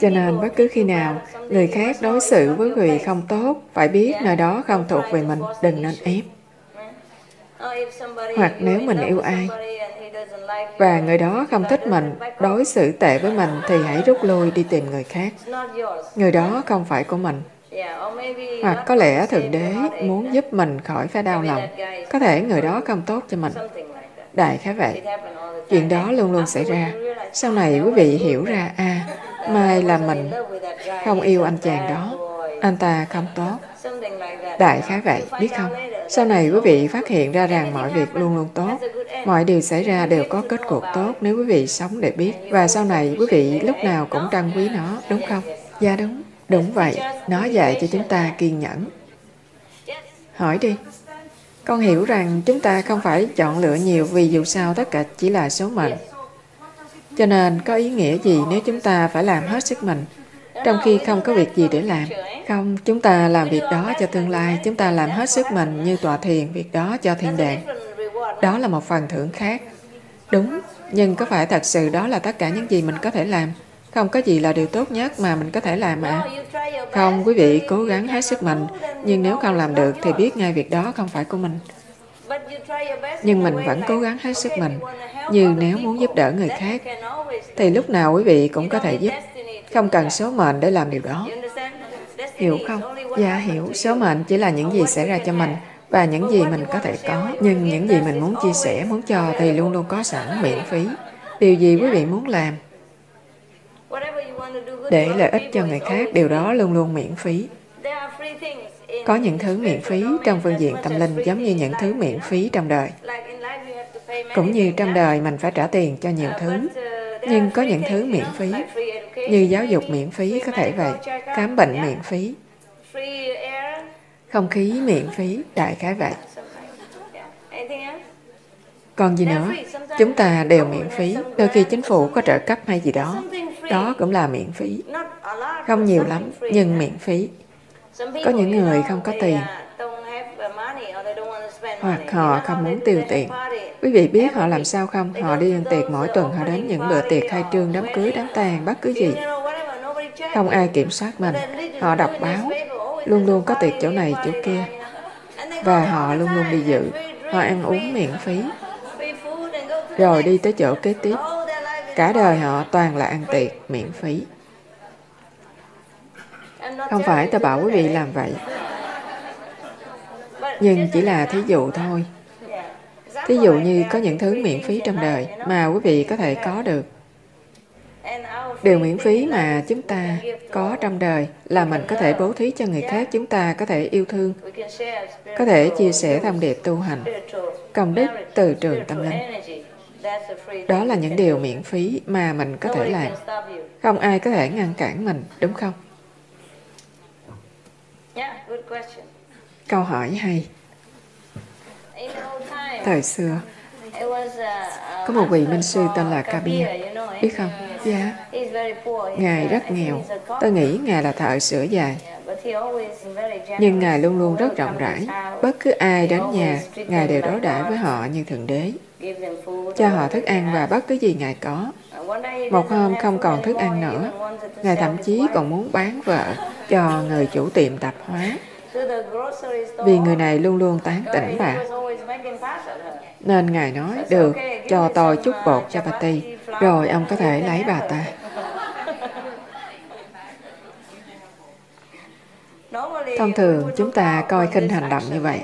Cho nên bất cứ khi nào người khác đối xử với người không tốt, phải biết nơi đó không thuộc về mình, đừng nên ép. Hoặc nếu mình yêu ai và người đó không thích mình, đối xử tệ với mình thì hãy rút lui đi tìm người khác. Người đó không phải của mình. Hoặc có lẽ Thượng Đế muốn giúp mình khỏi phải đau lòng. Có thể người đó không tốt cho mình. Đại khái vậy. Chuyện đó luôn luôn xảy ra. Sau này quý vị hiểu ra, à, mai là mình không yêu anh chàng đó. Anh ta không tốt. Đại khái vậy, biết không? Sau này quý vị phát hiện ra rằng mọi việc luôn luôn tốt. Mọi điều xảy ra đều có kết cục tốt nếu quý vị sống để biết. Và sau này quý vị lúc nào cũng trân quý nó, đúng không? Dạ đúng. Đúng vậy. Nó dạy cho chúng ta kiên nhẫn. Hỏi đi. Con hiểu rằng chúng ta không phải chọn lựa nhiều vì dù sao tất cả chỉ là số mệnh. Cho nên có ý nghĩa gì nếu chúng ta phải làm hết sức mình, trong khi không có việc gì để làm? Không, chúng ta làm việc đó cho tương lai, chúng ta làm hết sức mình như tọa thiền, việc đó cho thiên đàng. Đó là một phần thưởng khác. Đúng, nhưng có phải thật sự đó là tất cả những gì mình có thể làm? Không có gì là điều tốt nhất mà mình có thể làm à? Không, quý vị cố gắng hết sức mình, nhưng nếu không làm được thì biết ngay việc đó không phải của mình. Nhưng mình vẫn cố gắng hết sức mình, như nếu muốn giúp đỡ người khác, thì lúc nào quý vị cũng có thể giúp. Không cần số mệnh để làm điều đó. Hiểu không? Dạ hiểu, số mệnh chỉ là những gì xảy ra cho mình và những gì mình có thể có. Nhưng những gì mình muốn chia sẻ, muốn cho thì luôn luôn có sẵn [LAUGHS] miễn phí. Điều gì quý vị muốn làm? Để lợi ích cho người khác, điều đó luôn luôn miễn phí. Có những thứ miễn phí trong phương diện tâm linh giống như những thứ miễn phí trong đời. Cũng như trong đời mình phải trả tiền cho nhiều thứ. Nhưng có những thứ miễn phí, như giáo dục miễn phí có thể vậy, khám bệnh miễn phí, không khí miễn phí, đại khái vậy. Còn gì nữa? Chúng ta đều miễn phí. Đôi khi chính phủ có trợ cấp hay gì đó. Đó cũng là miễn phí. Không nhiều lắm, nhưng miễn phí. Có những người không có tiền hoặc họ không muốn tiêu tiền. Quý vị biết họ làm sao không? Họ đi ăn tiệc mỗi tuần, họ đến những bữa tiệc khai trương, đám cưới, đám tang, bất cứ gì. Không ai kiểm soát mình. Họ đọc báo, luôn luôn có tiệc chỗ này, chỗ kia. Và họ luôn luôn đi dự. Họ ăn uống miễn phí. Rồi đi tới chỗ kế tiếp. Cả đời họ toàn là ăn tiệc miễn phí. Không phải tôi bảo quý vị làm vậy. Nhưng chỉ là thí dụ thôi. Thí dụ như có những thứ miễn phí trong đời mà quý vị có thể có được. Điều miễn phí mà chúng ta có trong đời là mình có thể bố thí cho người khác, chúng ta có thể yêu thương, có thể chia sẻ thông điệp tu hành, công đức từ trường tâm linh. Đó là những điều miễn phí mà mình có thể làm. Không ai có thể ngăn cản mình, đúng không? Câu hỏi hay. Thời xưa, Có một vị minh sư tên là Kabir, biết không? Dạ. Ngài rất nghèo. Tôi nghĩ Ngài là thợ sửa dài. Nhưng Ngài luôn luôn rất rộng rãi. Bất cứ ai đến nhà, Ngài đều đối đãi với họ như Thượng Đế. Cho họ thức ăn và bất cứ gì Ngài có. Một hôm không còn thức ăn nữa, Ngài thậm chí còn muốn bán vợ cho người chủ tiệm tạp hóa. Vì người này luôn luôn tán tỉnh bà. Nên Ngài nói, được, cho tôi chút bột cho bà Ti, rồi ông có thể lấy bà ta. Thông thường chúng ta coi khinh hành động như vậy.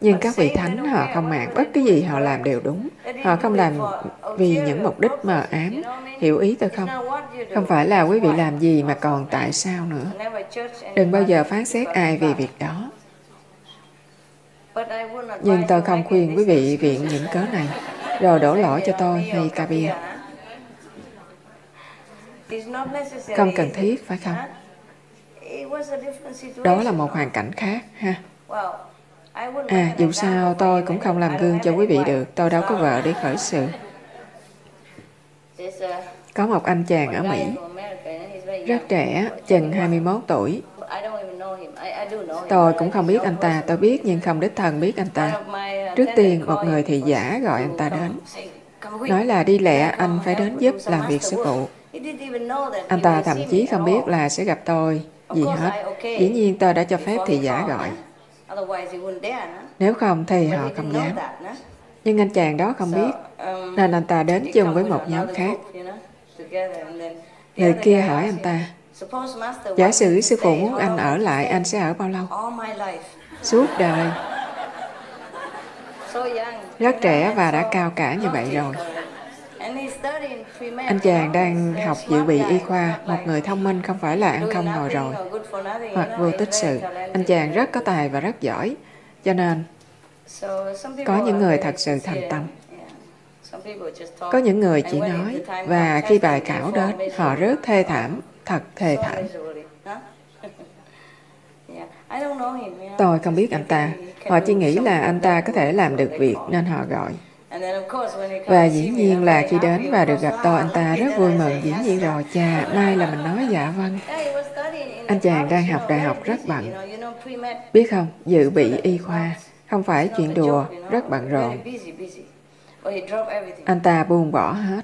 Nhưng các vị thánh họ không mạng bất cứ gì họ làm đều đúng. Họ không làm vì những mục đích mờ ám. Hiểu ý tôi không? Không phải là quý vị làm gì mà còn tại sao nữa. Đừng bao giờ phán xét ai vì việc đó. Nhưng tôi không khuyên quý vị viện những cớ này, rồi đổ lỗi cho tôi hay Kabir. Không cần thiết, phải không? Đó là một hoàn cảnh khác, ha? À, dù sao tôi cũng không làm gương cho quý vị được, tôi đâu có vợ để khởi sự. Có một anh chàng ở Mỹ, rất trẻ, chừng 21 tuổi. Tôi cũng không biết anh ta, tôi biết nhưng không đích thân biết anh ta. Trước tiên, một người thị giả gọi anh ta đến. Nói là đi lẹ, anh phải đến giúp làm việc sư phụ. Anh ta thậm chí không biết là sẽ gặp tôi gì hết. Dĩ nhiên tôi đã cho phép thị giả gọi. Nếu không thì họ không dám. Nhưng anh chàng đó không biết, nên anh ta đến chung với một nhóm khác. Người kia hỏi anh ta, giả sử sư phụ muốn anh ở lại, anh sẽ ở bao lâu? Suốt đời. [LAUGHS] Rất trẻ và đã cao cả như vậy rồi. Anh chàng đang học dự bị y khoa, một người thông minh không phải là ăn không ngồi rồi, hoặc vô tích sự. Anh chàng rất có tài và rất giỏi, cho nên có những người thật sự thành tâm. Có những người chỉ nói, và khi bài khảo đến, họ rất thê thảm, thật thê thảm. Tôi không biết anh ta. Họ chỉ nghĩ là anh ta có thể làm được việc nên họ gọi. Và dĩ nhiên là khi đến và được gặp tôi, anh ta rất vui mừng. Dĩ nhiên rồi, cha, mai là mình nói dạ vâng. Anh chàng đang học đại học rất bận. Biết không, dự bị y khoa, không phải chuyện đùa, rất bận rộn. Anh ta buông bỏ hết.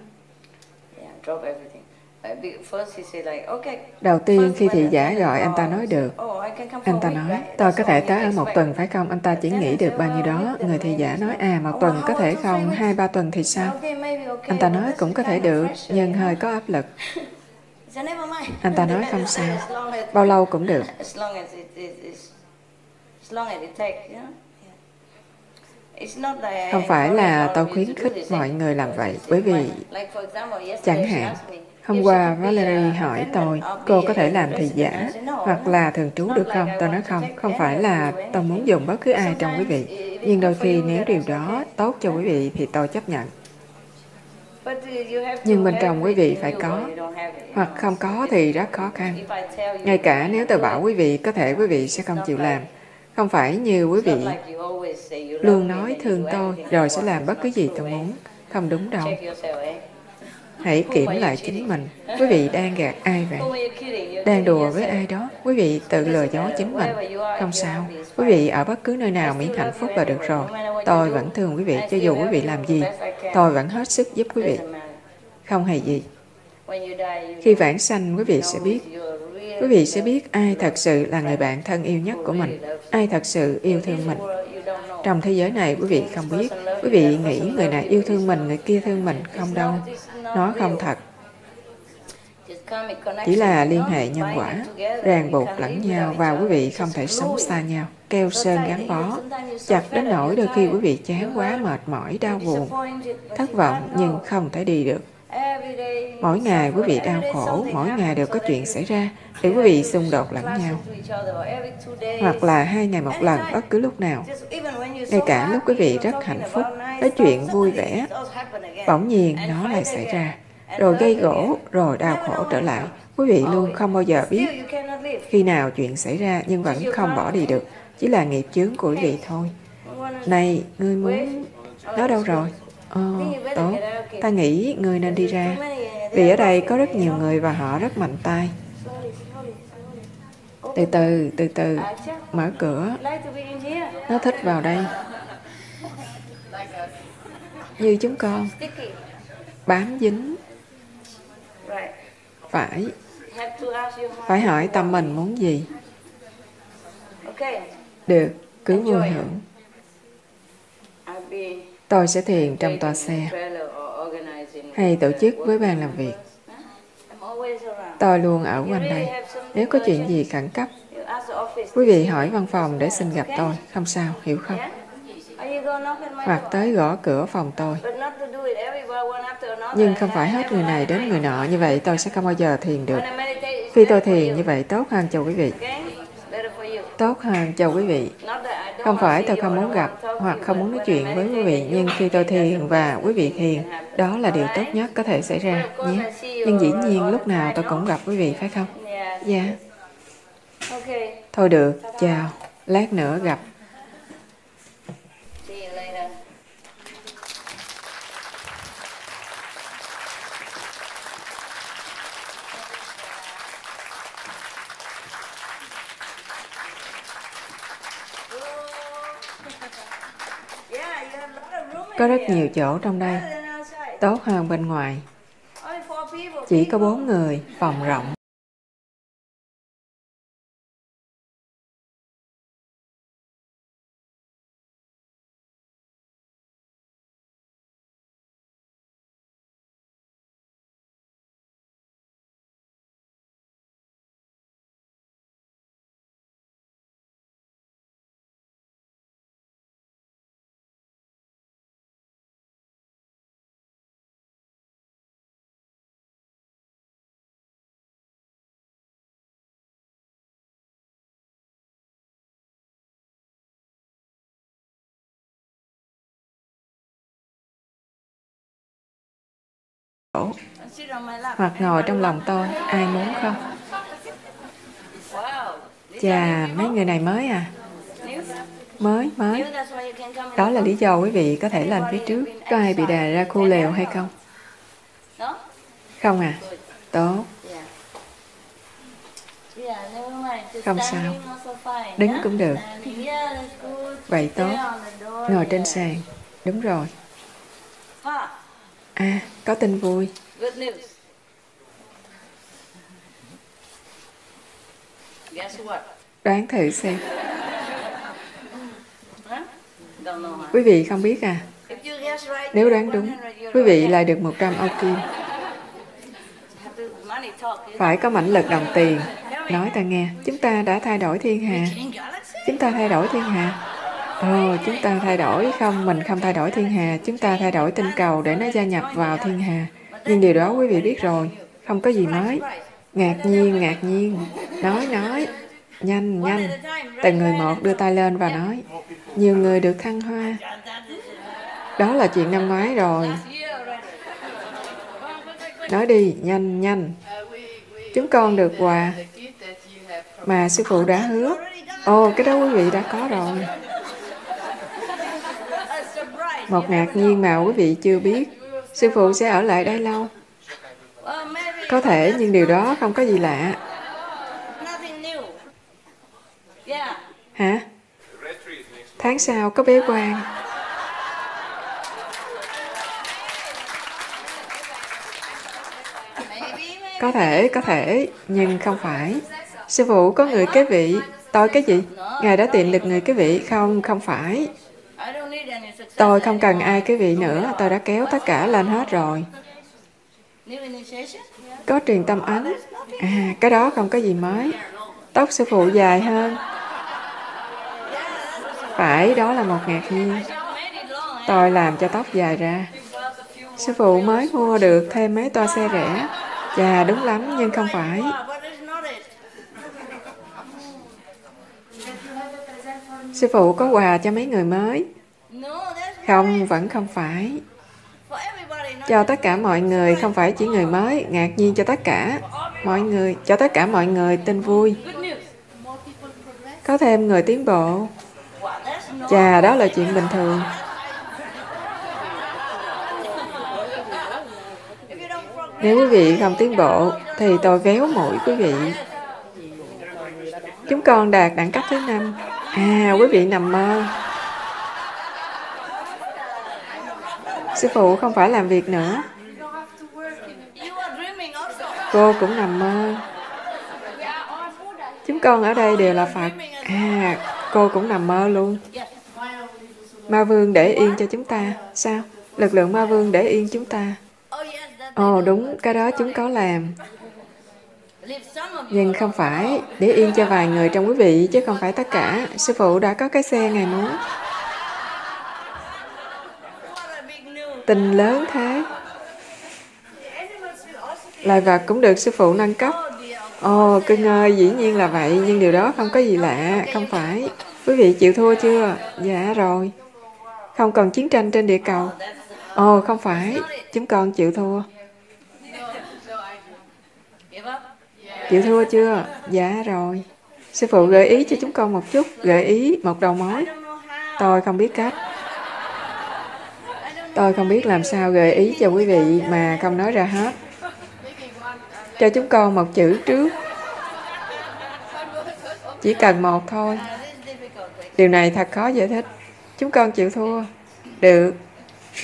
Đầu tiên khi thị giả gọi anh ta nói được. Anh ta nói, tôi có thể tới ở một tuần phải không? Anh ta chỉ nghĩ được bao nhiêu đó. Người thị giả nói, à một tuần có thể không, hai ba tuần thì sao? Anh ta nói cũng có thể được, nhưng hơi có áp lực. [LAUGHS] Anh ta [LAUGHS] nói không sao, bao lâu cũng được. Không phải là tôi khuyến khích mọi người làm vậy, bởi vì chẳng hạn Hôm qua Valerie hỏi tôi, cô có thể làm thầy giả hoặc là thường trú được không? Tôi nói không, không phải là tôi muốn dùng bất cứ ai trong quý vị. Nhưng đôi khi nếu điều đó tốt cho quý vị thì tôi chấp nhận. Nhưng bên trong quý vị phải có, hoặc không có thì rất khó khăn. Ngay cả nếu tôi bảo quý vị, có thể quý vị sẽ không chịu làm. Không phải như quý vị luôn nói thương tôi rồi sẽ làm bất cứ gì tôi muốn. Không đúng đâu. Hãy kiểm lại chính mình. Quý vị đang gạt ai vậy? Đang đùa với ai đó? Quý vị tự lừa dối chính mình. Không sao. Quý vị ở bất cứ nơi nào miễn hạnh phúc là được rồi. Tôi vẫn thương quý vị cho dù quý vị làm gì. Tôi vẫn hết sức giúp quý vị. Không hề gì. Khi vãng sanh, quý vị sẽ biết quý vị sẽ biết ai thật sự là người bạn thân yêu nhất của mình, ai thật sự yêu thương mình. Trong thế giới này, quý vị không biết, quý vị nghĩ người này yêu thương mình, người kia thương mình, không đâu. Nó không thật. Chỉ là liên hệ nhân quả, ràng buộc lẫn nhau và quý vị không thể sống xa nhau. Keo sơn gắn bó, chặt đến nỗi đôi khi quý vị chán quá mệt mỏi, đau buồn, thất vọng nhưng không thể đi được. Mỗi ngày quý vị đau khổ, mỗi ngày đều có chuyện xảy ra để quý vị xung đột lẫn nhau. Hoặc là hai ngày một lần bất cứ lúc nào. Ngay cả lúc quý vị rất hạnh phúc, có chuyện vui vẻ, bỗng nhiên nó lại xảy ra. Rồi gây gỗ, rồi đau khổ trở lại. Quý vị luôn không bao giờ biết khi nào chuyện xảy ra nhưng vẫn không bỏ đi được. Chỉ là nghiệp chướng của quý vị thôi. Này, ngươi muốn... Nó đâu rồi? Ồ, tốt. Ta nghĩ người nên đi ra. Vì ở đây có rất nhiều người và họ rất mạnh tay. Từ từ, từ từ, mở cửa. Nó thích vào đây. Như chúng con. Bám dính. Phải. Phải hỏi tâm mình muốn gì. Được, cứ vui hưởng. Tôi sẽ thiền trong toa xe hay tổ chức với ban làm việc. Tôi luôn ở quanh đây. Nếu có chuyện gì khẩn cấp, quý vị hỏi văn phòng để xin gặp tôi. Không sao, hiểu không? Hoặc tới gõ cửa phòng tôi. Nhưng không phải hết người này đến người nọ. Như vậy tôi sẽ không bao giờ thiền được. Khi tôi thiền như vậy tốt hơn cho quý vị. Tốt hơn cho quý vị. Không phải tôi không muốn gặp hoặc không muốn nói chuyện với quý vị, nhưng khi tôi thiền và quý vị thiền, đó là điều tốt nhất có thể xảy ra nhé. Nhưng dĩ nhiên lúc nào tôi cũng gặp quý vị, phải không? Dạ. Thôi được, chào. Lát nữa gặp. Có rất nhiều chỗ trong đây, tốt hơn bên ngoài. Chỉ có bốn người, phòng rộng. Hoặc ngồi trong lòng tôi, ai muốn không? Chà, mấy người này mới à? Mới mới. Đó là lý do quý vị có thể lên phía trước. Có ai bị đè ra khu lều hay không? Không à? Tốt. Không sao. Đứng cũng được. Vậy tốt. Ngồi trên sàn. Đúng rồi. À, có tin vui. Good news. Guess what? Đoán thử xem. Quý vị không biết à? Nếu đoán đúng, quý vị lại được 100 Âu Kim. Phải có mãnh lực đồng tiền. Nói ta nghe, chúng ta đã thay đổi thiên hà. Chúng ta thay đổi thiên hà. Ờ, chúng ta thay đổi không, mình không thay đổi thiên hà, chúng ta thay đổi tinh cầu để nó gia nhập vào thiên hà. Nhưng điều đó quý vị biết rồi, không có gì mới. Ngạc nhiên, ngạc nhiên. Nói, nói. Nhanh, nhanh. Từng người một đưa tay lên và nói. Nhiều người được thăng hoa. Đó là chuyện năm ngoái rồi. Nói đi, nhanh, nhanh. Chúng con được quà mà sư phụ đã hứa. Ồ, cái đó quý vị đã có rồi. Một ngạc nhiên mà quý vị chưa biết, sư phụ sẽ ở lại đây lâu. Có thể, nhưng điều đó không có gì lạ. Hả? Tháng sau có bế quan. Có thể, có thể, nhưng không phải. Sư phụ có người kế vị. Tôi cái gì? Ngài đã tìm được người kế vị. Không, không phải. Tôi không cần ai cái vị nữa, tôi đã kéo tất cả lên hết rồi. Có truyền tâm ấn. À, cái đó không có gì mới. Tóc sư phụ dài hơn. Phải, đó là một ngạc nhiên. Tôi làm cho tóc dài ra. Sư phụ mới mua được thêm mấy toa xe rẻ. Chà, đúng lắm, nhưng không phải. Sư phụ có quà cho mấy người mới. Không, vẫn không phải. Cho tất cả mọi người, không phải chỉ người mới, ngạc nhiên cho tất cả mọi người, cho tất cả mọi người tin vui. Có thêm người tiến bộ. Chà, đó là chuyện bình thường. Nếu quý vị không tiến bộ, thì tôi véo mũi quý vị. Chúng con đạt đẳng cấp thứ năm. À, quý vị nằm mơ. Sư phụ không phải làm việc nữa. Cô cũng nằm mơ. Chúng con ở đây đều là Phật. À, cô cũng nằm mơ luôn. Ma vương để yên cho chúng ta. Sao? Lực lượng ma vương để yên chúng ta. Ồ, oh, đúng, cái đó chúng có làm. Nhưng không phải để yên cho vài người trong quý vị, chứ không phải tất cả. Sư phụ đã có cái xe Ngài muốn. Tình lớn thế. Loài vật cũng được sư phụ nâng cấp. Ồ, oh, cưng ơi, dĩ nhiên là vậy, nhưng điều đó không có gì lạ, không phải. Quý vị chịu thua chưa? Dạ rồi. Không còn chiến tranh trên địa cầu. Ồ, oh, không phải, chúng con chịu thua. Chịu thua chưa? Dạ rồi. Sư phụ gợi ý cho chúng con một chút, gợi ý một đầu mối. Tôi không biết cách. Tôi không biết làm sao gợi ý cho quý vị mà không nói ra hết. Cho chúng con một chữ trước. Chỉ cần một thôi. Điều này thật khó giải thích. Chúng con chịu thua. Được.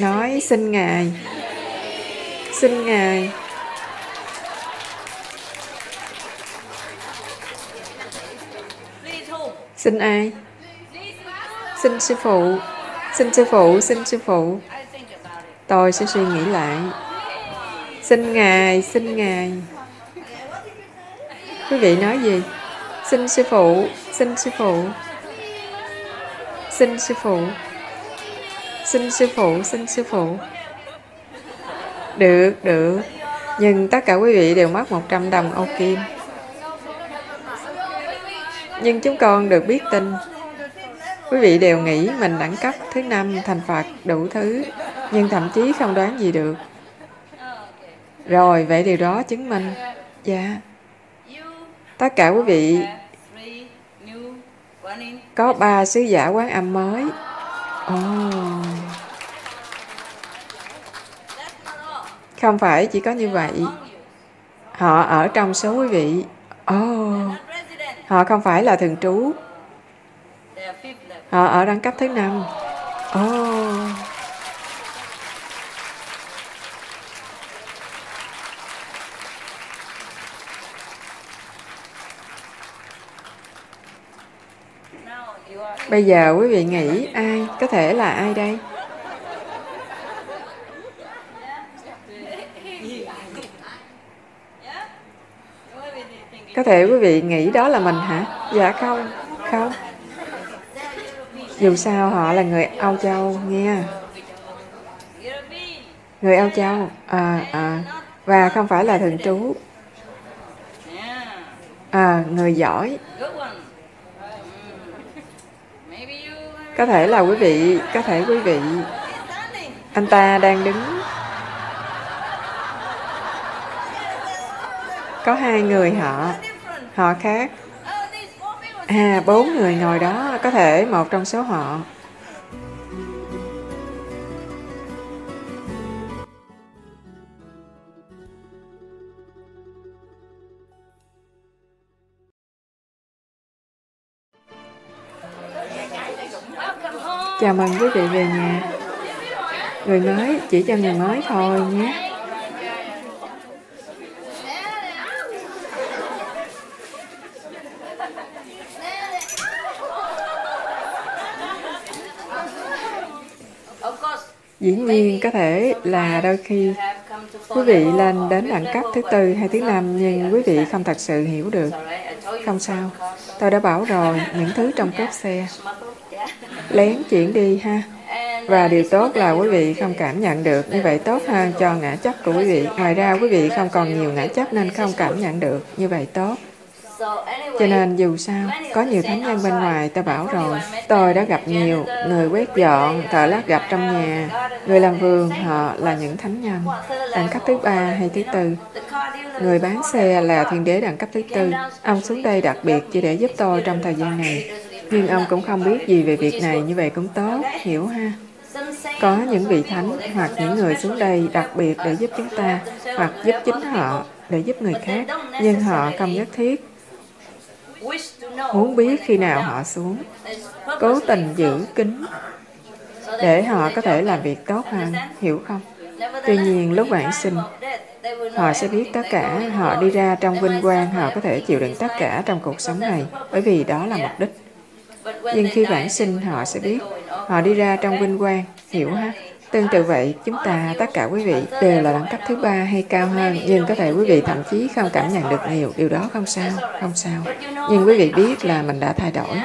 Nói xin Ngài. Xin Ngài. Xin ai? Xin sư phụ. Xin sư phụ, xin sư phụ. Tôi sẽ suy nghĩ lại. Xin Ngài, xin Ngài. Quý vị nói gì? Xin sư phụ, xin sư phụ. Xin sư phụ. Xin sư phụ, xin sư phụ. Được, được. Nhưng tất cả quý vị đều mất 100 đồng ô kim. Nhưng chúng con được biết tin. Quý vị đều nghĩ mình đẳng cấp thứ năm thành Phật đủ thứ, nhưng thậm chí không đoán gì được. Rồi, vậy điều đó chứng minh. Dạ. Tất cả quý vị có ba sứ giả quán âm mới. Oh. Không phải chỉ có như vậy. Họ ở trong số quý vị. Oh. Họ không phải là thường trú. Họ ở đẳng cấp thứ năm. Oh. Bây giờ quý vị nghĩ ai? Có thể là ai đây? Có thể quý vị nghĩ đó là mình hả? Dạ không, không. Dù sao họ là người Âu Châu nghe. Người Âu Châu, à, à, và không phải là thường trú. À, người giỏi. Có thể là quý vị, có thể quý vị. Anh ta đang đứng. Có hai người họ, họ khác. À, bốn người ngồi đó, có thể một trong số họ. Chào mừng quý vị về nhà. Người mới chỉ cho người mới thôi nhé. Dĩ nhiên có thể là đôi khi quý vị lên đến đẳng cấp thứ tư hay thứ năm nhưng quý vị không thật sự hiểu được. Không sao, tôi đã bảo rồi, những thứ trong cốp xe lén chuyển đi ha. Và điều tốt là quý vị không cảm nhận được, như vậy tốt hơn cho ngã chấp của quý vị. Ngoài ra quý vị không còn nhiều ngã chấp nên không cảm nhận được, như vậy tốt. Cho nên dù sao, có nhiều thánh nhân bên ngoài, ta bảo rồi, tôi đã gặp nhiều, người quét dọn, thợ lát gặp trong nhà, người làm vườn, họ là những thánh nhân. Đẳng cấp thứ ba hay thứ tư. Người bán xe là thiên đế đẳng cấp thứ tư. Ông xuống đây đặc biệt chỉ để giúp tôi trong thời gian này. Nhưng ông cũng không biết gì về việc này, như vậy cũng tốt, hiểu ha? có những vị thánh hoặc những người xuống đây đặc biệt để giúp chúng ta hoặc giúp chính họ để giúp người khác nhưng họ không nhất thiết. Muốn biết khi nào họ xuống cố tình giữ kín để họ có thể làm việc tốt hơn hiểu không? Tuy nhiên lúc bạn sinh họ sẽ biết tất cả họ đi ra trong vinh quang họ có thể chịu đựng tất cả trong cuộc sống này bởi vì đó là mục đích nhưng khi vãng sinh họ sẽ biết họ đi ra trong vinh quang hiểu ha Tương tự vậy, chúng ta, tất cả quý vị đều là đẳng cấp thứ ba hay cao hơn, nhưng có thể quý vị thậm chí không cảm nhận được nhiều. Điều đó không sao, không sao. Nhưng quý vị biết là mình đã thay đổi.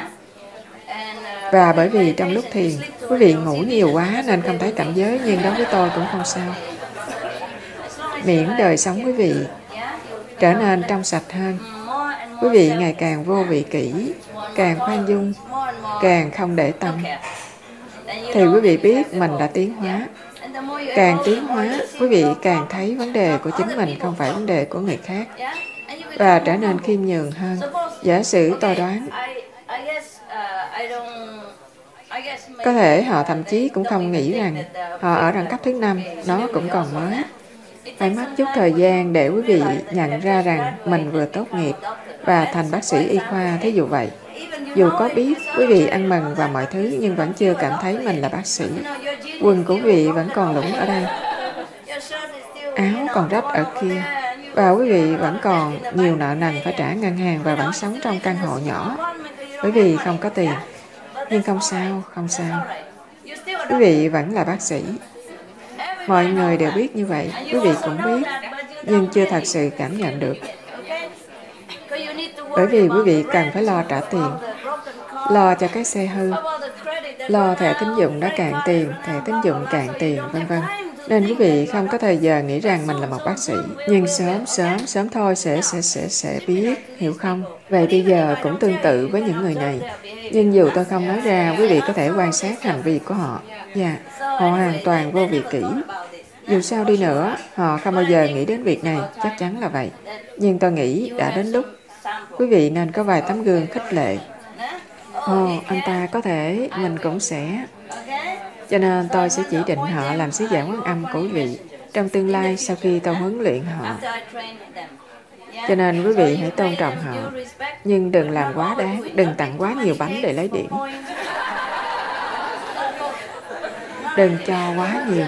Và bởi vì trong lúc thiền, quý vị ngủ nhiều quá nên không thấy cảnh giới, nhưng đối với tôi cũng không sao. Miễn đời sống quý vị trở nên trong sạch hơn. Quý vị ngày càng vô vị kỹ, càng khoan dung, càng không để tâm thì quý vị biết mình đã tiến hóa. Càng tiến hóa, quý vị càng thấy vấn đề của chính mình không phải vấn đề của người khác và trở nên khiêm nhường hơn. Giả sử tôi đoán, có thể họ thậm chí cũng không nghĩ rằng họ ở đẳng cấp thứ năm, nó cũng còn mới. Phải mất chút thời gian để quý vị nhận ra rằng mình vừa tốt nghiệp và thành bác sĩ y khoa, thí dụ vậy. Dù có biết quý vị ăn mừng và mọi thứ nhưng vẫn chưa cảm thấy mình là bác sĩ. Quần của vị vẫn còn lủng ở đây. Áo còn rách ở kia. Và quý vị vẫn còn nhiều nợ nần phải trả ngân hàng và vẫn sống trong căn hộ nhỏ bởi vì không có tiền. Nhưng không sao, không sao. Quý vị vẫn là bác sĩ. Mọi người đều biết như vậy, quý vị cũng biết, nhưng chưa thật sự cảm nhận được. Bởi vì quý vị cần phải lo trả tiền lo cho cái xe hư, lo thẻ tín dụng đã cạn tiền, thẻ tín dụng cạn tiền, vân vân. Nên quý vị không có thời giờ nghĩ rằng mình là một bác sĩ. Nhưng sớm, sớm, sớm thôi sẽ sẽ sẽ sẽ biết, hiểu không? Vậy bây giờ cũng tương tự với những người này. Nhưng dù tôi không nói ra, quý vị có thể quan sát hành vi của họ. Dạ, họ hoàn toàn vô vị kỹ. Dù sao đi nữa, họ không bao giờ nghĩ đến việc này, chắc chắn là vậy. Nhưng tôi nghĩ đã đến lúc quý vị nên có vài tấm gương khích lệ Ồ, anh ta có thể, mình cũng sẽ. Cho nên tôi sẽ chỉ định họ làm sứ giả quán âm của quý vị trong tương lai sau khi tôi huấn luyện họ. Cho nên quý vị hãy tôn trọng họ, nhưng đừng làm quá đáng, đừng tặng quá nhiều bánh để lấy điểm. Đừng cho quá nhiều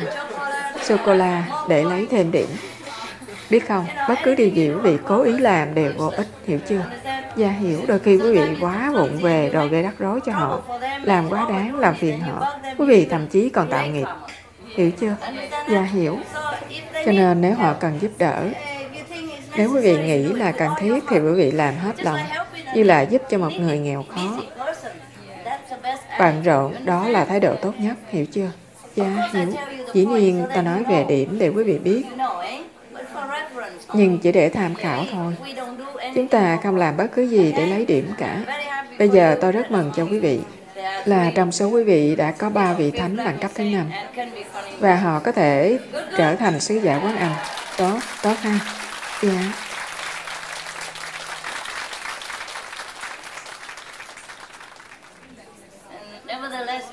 sô-cô-la để lấy thêm điểm. Biết không, bất cứ điều gì quý vị cố ý làm đều vô ích, hiểu chưa? Và hiểu, đôi khi quý vị quá vụng về rồi gây rắc rối cho họ, làm quá đáng, làm phiền họ. Quý vị thậm chí còn tạo nghiệp. Hiểu chưa? Và hiểu. Cho nên nếu họ cần giúp đỡ, nếu quý vị nghĩ là cần thiết thì quý vị làm hết lòng, như là giúp cho một người nghèo khó. Bận rộn, đó là thái độ tốt nhất, hiểu chưa? Dạ, hiểu. Dĩ nhiên, ta nói về điểm để quý vị biết. Nhưng chỉ để tham khảo thôi. Chúng ta không làm bất cứ gì để lấy điểm cả. Bây giờ tôi rất mừng cho quý vị là trong số quý vị đã có ba vị thánh đẳng cấp thứ năm và họ có thể trở thành sứ giả quán ăn Tốt, tốt ha. Dạ. Yeah.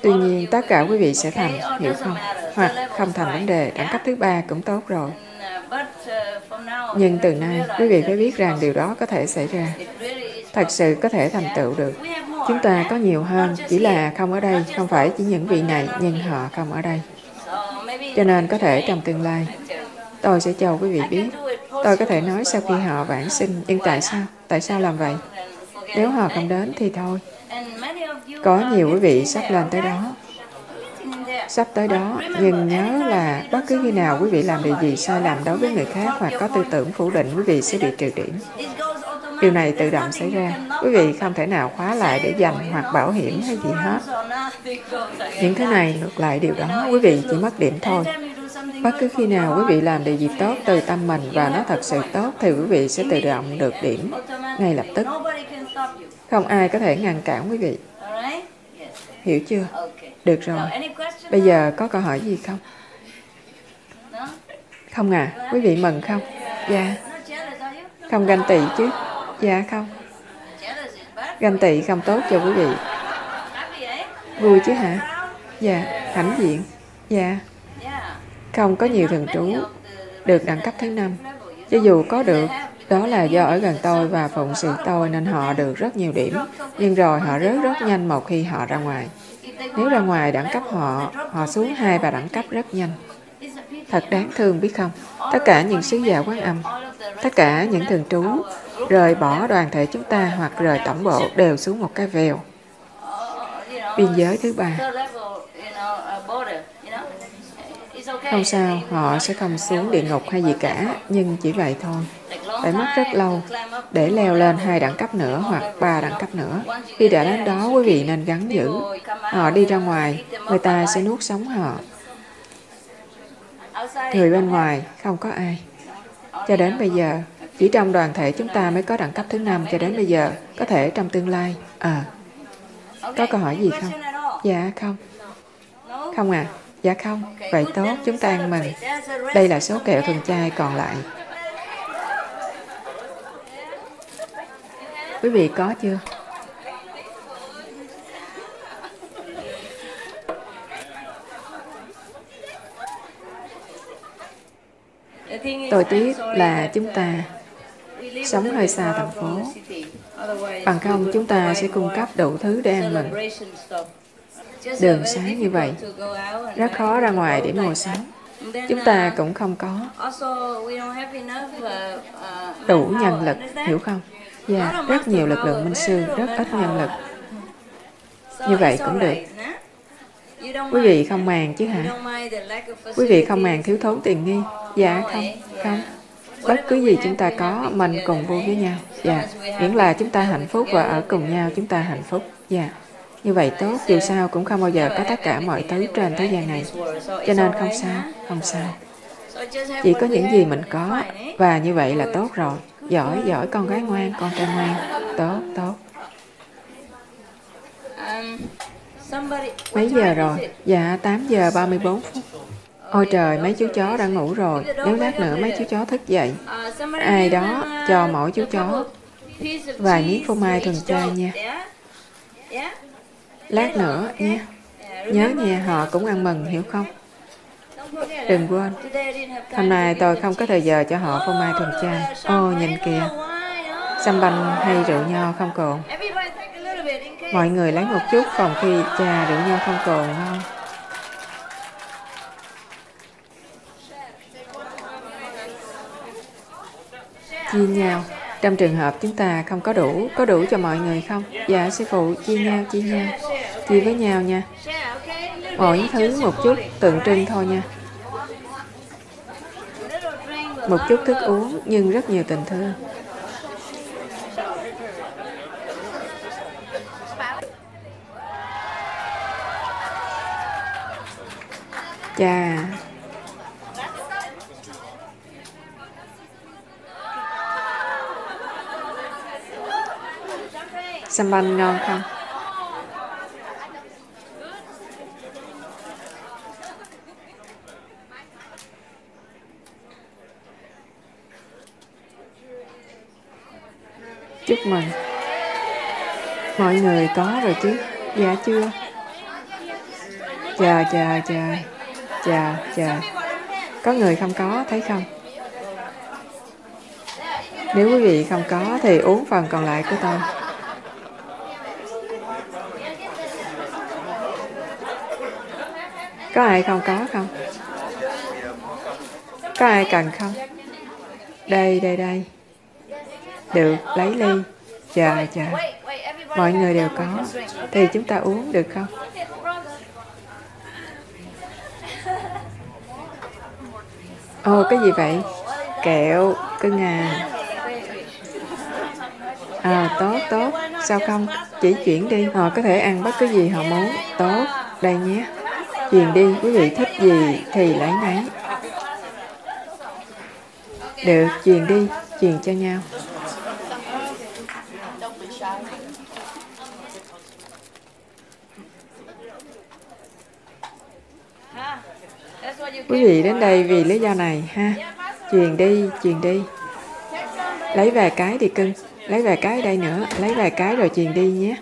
Tuy nhiên, tất cả quý vị sẽ thành, hiểu không? Hoặc không thành vấn đề, đẳng cấp thứ ba cũng tốt rồi. Nhưng từ nay, quý vị phải biết rằng điều đó có thể xảy ra. Thật sự có thể thành tựu được. Chúng ta có nhiều hơn, chỉ là không ở đây, không phải chỉ những vị này, nhưng họ không ở đây. Cho nên có thể trong tương lai, tôi sẽ cho quý vị biết. Tôi có thể nói sau khi họ vãng sinh, nhưng tại sao? Tại sao làm vậy? Nếu họ không đến thì thôi. Có nhiều quý vị sắp lên tới đó sắp tới đó, nhưng nhớ là bất cứ khi nào quý vị làm điều gì sai lầm đối với người khác hoặc có tư tưởng phủ định, quý vị sẽ bị trừ điểm. Điều này tự động xảy ra. Quý vị không thể nào khóa lại để dành hoặc bảo hiểm hay gì hết. Những thứ này ngược lại điều đó, quý vị chỉ mất điểm thôi. Bất cứ khi nào quý vị làm điều gì tốt từ tâm mình và nó thật sự tốt thì quý vị sẽ tự động được điểm ngay lập tức. Không ai có thể ngăn cản quý vị. Hiểu chưa? Được rồi. Bây giờ có câu hỏi gì không? Không à? Quý vị mừng không? Dạ. Không ganh tị chứ? Dạ không. Ganh tị không tốt cho quý vị. Vui chứ hả? Dạ, hãnh diện. Dạ. Không có nhiều thường trú được đẳng cấp thứ năm. Cho dù có được, đó là do ở gần tôi và phụng sự tôi nên họ được rất nhiều điểm. Nhưng rồi họ rớt rất nhanh một khi họ ra ngoài. Nếu ra ngoài đẳng cấp họ, họ xuống hai và đẳng cấp rất nhanh. Thật đáng thương biết không? Tất cả những sứ giả quán âm, tất cả những thường trú, rời bỏ đoàn thể chúng ta hoặc rời tổng bộ đều xuống một cái vèo. Biên giới thứ ba. Không sao, họ sẽ không xuống địa ngục hay gì cả, nhưng chỉ vậy thôi. Phải mất rất lâu để leo lên hai đẳng cấp nữa hoặc ba đẳng cấp nữa. Khi đã đến đó, quý vị nên gắn giữ. Họ đi ra ngoài, người ta sẽ nuốt sống họ. Người bên ngoài không có ai. Cho đến bây giờ, chỉ trong đoàn thể chúng ta mới có đẳng cấp thứ năm cho đến bây giờ, có thể trong tương lai. À, có câu hỏi gì không? Dạ không. Không à? Dạ không. Vậy tốt, chúng ta ăn mừng. Đây là số kẹo thuần chai còn lại. Quý vị có chưa? Tôi tiếc là chúng ta sống hơi xa thành phố. Bằng không chúng ta sẽ cung cấp đủ thứ để ăn mừng. Đường sáng như vậy, rất khó ra ngoài để mua sắm. Chúng ta cũng không có đủ nhân lực, hiểu không? Dạ, yeah, rất nhiều lực lượng minh sư, rất ít nhân lực. Như vậy cũng được. Quý vị không màng chứ hả? Quý vị không màng thiếu thốn tiền nghi? Dạ không, không. Bất cứ gì chúng ta có, mình cùng vui với nhau. Dạ, miễn là chúng ta hạnh phúc và ở cùng nhau chúng ta hạnh phúc. Dạ. Như vậy tốt, dù sao cũng không bao giờ có tất cả mọi thứ trên thế gian này. Cho nên không sao, không sao. Chỉ có những gì mình có, và như vậy là tốt rồi. Giỏi, giỏi, con gái ngoan, con trai ngoan. Tốt, tốt. Mấy giờ rồi? Dạ, 8 giờ 34 phút. Ôi trời, mấy chú chó đã ngủ rồi. Nếu lát nữa mấy chú chó thức dậy, ai đó cho mỗi chú chó vài miếng phô mai thuần chay nha. Lát nữa nha. Nhớ nha, họ cũng ăn mừng, hiểu không? Đừng quên, hôm nay tôi không có thời giờ cho họ phô mai thuần chay. Ô, nhìn kìa. Xăm banh hay rượu nho không cồn. Mọi người lấy một chút phòng khi trà rượu nho không cồn ngon. Chia nhau. Trong trường hợp chúng ta không có đủ, có đủ cho mọi người không? Dạ, sư phụ, chia nhau, chia nhau. Chia với nhau nha. Mỗi thứ một chút, tượng trưng thôi nha. Một chút thức uống, nhưng rất nhiều tình thương. Chà, Xăm banh ngon không? Chúc mừng. Mọi người có rồi chứ? Dạ chưa? Chờ, chờ, chờ. Chờ, chờ. Có người không có, thấy không? Nếu quý vị không có thì uống phần còn lại của tôi. Có ai không có không? Có ai cần không? Đây, đây, đây. Được, lấy ly. Chờ, chờ. Mọi người đều có. Thì chúng ta uống được không? Ồ, cái gì vậy? Kẹo, cưng à. À, tốt, tốt. Sao không? Chỉ chuyển đi. Họ có thể ăn bất cứ gì họ muốn. Tốt. Đây nhé. Truyền đi, quý vị thích gì thì lấy nấy. Được, truyền đi, truyền cho nhau. Quý vị đến đây vì lý do này ha. Truyền đi, truyền đi. Lấy vài cái đi cưng. Lấy vài cái đây nữa. Lấy vài cái rồi truyền đi nhé.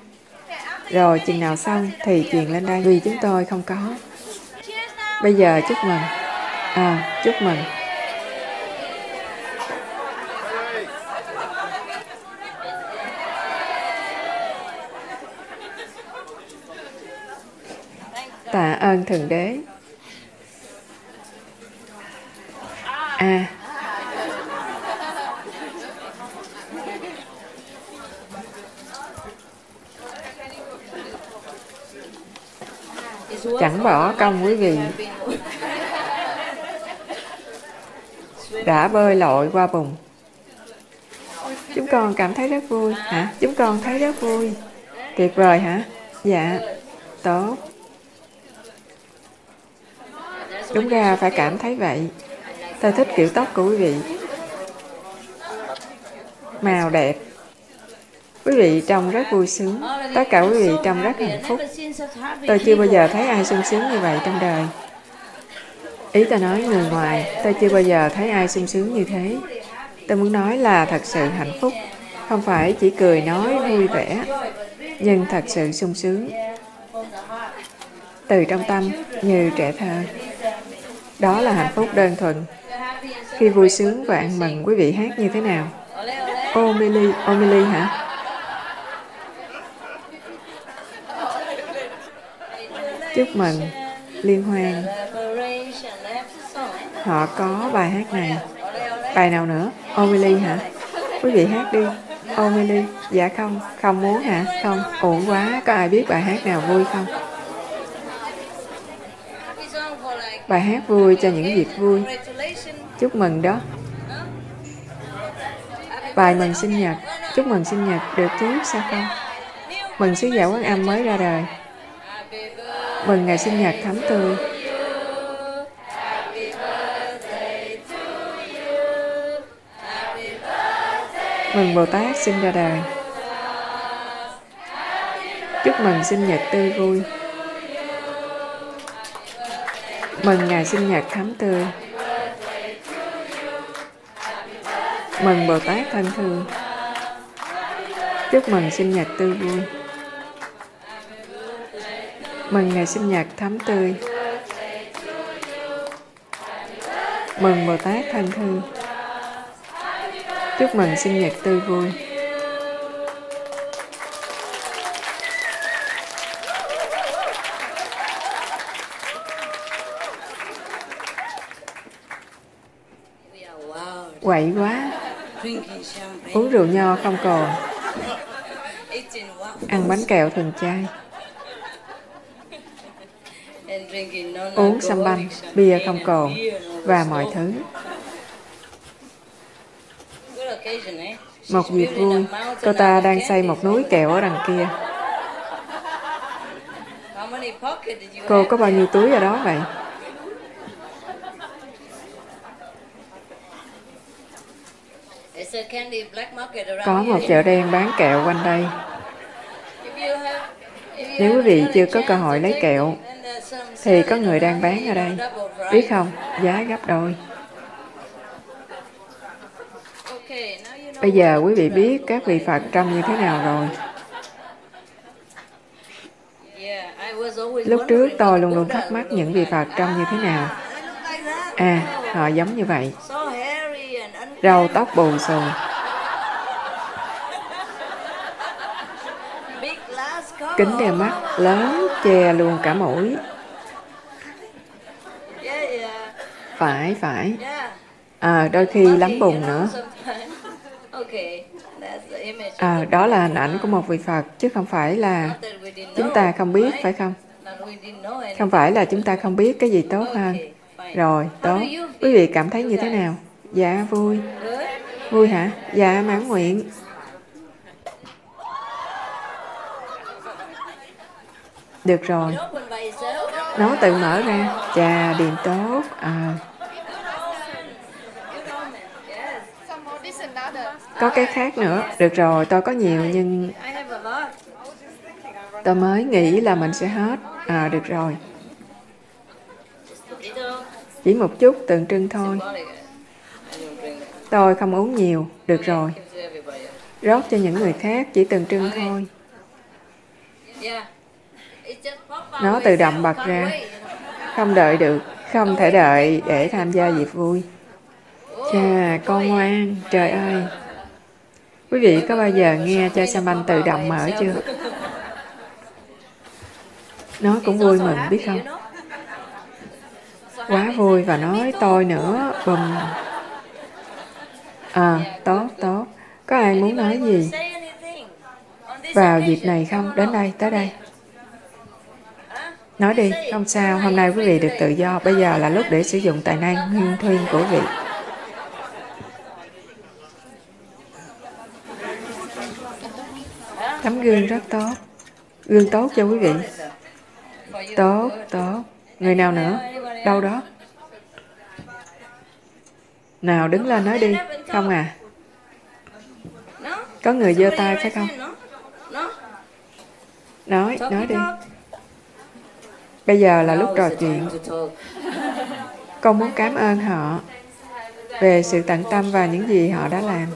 Rồi chừng nào xong thì truyền lên đây vì chúng tôi không có. bây giờ chúc mừng à chúc mừng tạ ơn thượng đế à chẳng bỏ công quý vị. Đã bơi lội qua bùng chúng con cảm thấy rất vui. Hả? Chúng con thấy rất vui. Tuyệt vời hả? Dạ. Tốt. Đúng ra phải cảm thấy vậy. Tôi thích kiểu tóc của quý vị. Màu đẹp quý vị trông rất vui sướng. Tất cả quý vị trông rất hạnh phúc. Tôi chưa bao giờ thấy ai sung sướng như vậy trong đời. Ý tôi nói người ngoài, tôi chưa bao giờ thấy ai sung sướng như thế. Tôi muốn nói là thật sự hạnh phúc. Không phải chỉ cười nói vui vẻ, nhưng thật sự sung sướng. Từ trong tâm, như trẻ thơ. Đó là hạnh phúc đơn thuần. Khi vui sướng và ăn mừng, quý vị hát như thế nào? Ô mili ô mili hả? Chúc mừng liên hoan. Họ có bài hát này. Bài nào nữa? Omeli hả? Quý vị hát đi. Omeli dạ không. Không muốn hả? Không. Uổng quá. Có ai biết bài hát nào vui không? Bài hát vui cho những việc vui. Chúc mừng đó. Bài mừng sinh nhật. Chúc mừng sinh nhật được chứ sao không mừng sứ giả quán âm mới ra đời mừng ngày sinh nhật thắm tươi mừng Bồ Tát sinh ra đời. Chúc mừng sinh nhật tươi vui. Mừng ngày sinh nhật thắm tươi. Mừng Bồ Tát thân thương. Chúc mừng sinh nhật tươi vui. Mừng ngày sinh nhật thắm tươi. Mừng Bồ Tát thanh thư, Chúc mừng sinh nhật tươi vui. Quậy quá. Uống rượu nho không còn, Ăn bánh kẹo thường chay. Uống xăm banh, bia không cồn và mọi thứ. Một dịp vui, cô ta đang xây một núi kẹo ở đằng kia. Cô có bao nhiêu túi ở đó vậy? Có một chợ đen bán kẹo quanh đây. Nếu quý vị chưa có cơ hội lấy kẹo, thì có người đang bán ở đây. Biết không, giá gấp đôi. Bây giờ quý vị biết các vị Phật trông như thế nào rồi. Lúc trước tôi luôn luôn thắc mắc những vị Phật trông như thế nào. À, họ giống như vậy. Râu tóc bù xù. Kính đeo mắt lớn che luôn cả mũi. Phải, phải. À, đôi khi lắm bùn nữa. [LAUGHS] À, đó là hình ảnh của một vị Phật, chứ không phải là chúng ta không biết, phải không? Không phải là chúng ta không biết cái gì tốt hơn. Rồi, tốt. Quý vị cảm thấy như thế nào? Dạ, vui. Vui hả? Dạ, mãn nguyện. Được rồi. Nó tự mở ra. Chà, điềm tốt. À. Có cái khác nữa. Được rồi, tôi có nhiều nhưng... Tôi mới nghĩ là mình sẽ hết. À, được rồi. Chỉ một chút tượng trưng thôi. Tôi không uống nhiều. Được rồi. Rót cho những người khác chỉ tượng trưng thôi. Nó tự động bật ra. không đợi được, không thể đợi để tham gia dịp vui. Chà, con ngoan, trời ơi. Quý vị có bao giờ nghe cho xe banh tự động mở chưa? Nó cũng vui mừng, biết không? Quá vui và nói tôi nữa, bùm. À tốt tốt. Có ai muốn nói gì? Vào dịp này không? Đến đây, tới đây nói đi, không sao, hôm nay quý vị được tự do, bây giờ là lúc để sử dụng tài năng, nguyên thuyên của vị. Tấm gương rất tốt, gương tốt cho quý vị. Tốt tốt. Người nào nữa? Đâu đó. Nào đứng lên nói đi, không à. Có người giơ tay phải không? Nói nói đi bây giờ là lúc trò chuyện. con muốn cảm ơn họ về sự tận tâm và những gì họ đã làm.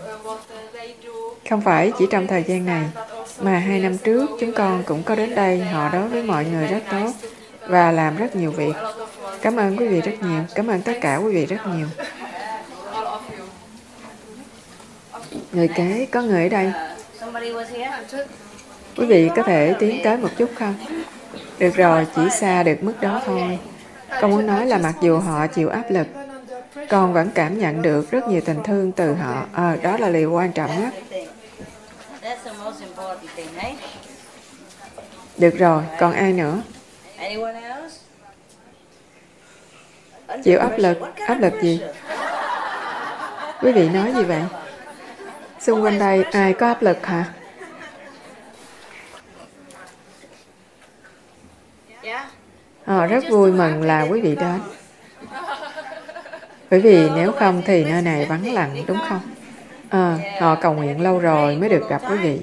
Không phải chỉ trong thời gian này mà hai năm trước chúng con cũng có đến đây họ đối với mọi người rất tốt và làm rất nhiều việc. Cảm ơn quý vị rất nhiều. Cảm ơn tất cả quý vị rất nhiều. Người kế có người ở đây. Quý vị có thể tiến tới một chút không được rồi chỉ xa được mức đó thôi. Con muốn nói là mặc dù họ chịu áp lực con vẫn cảm nhận được rất nhiều tình thương từ họ. À, đó là điều quan trọng nhất. Được rồi còn ai nữa? Chịu áp lực. Áp lực gì? Quý vị nói gì vậy? Xung quanh đây ai có áp lực hả? À, rất vui mừng là quý vị đến bởi vì nếu không thì nơi này vắng lặng đúng không à, họ cầu nguyện lâu rồi mới được gặp quý vị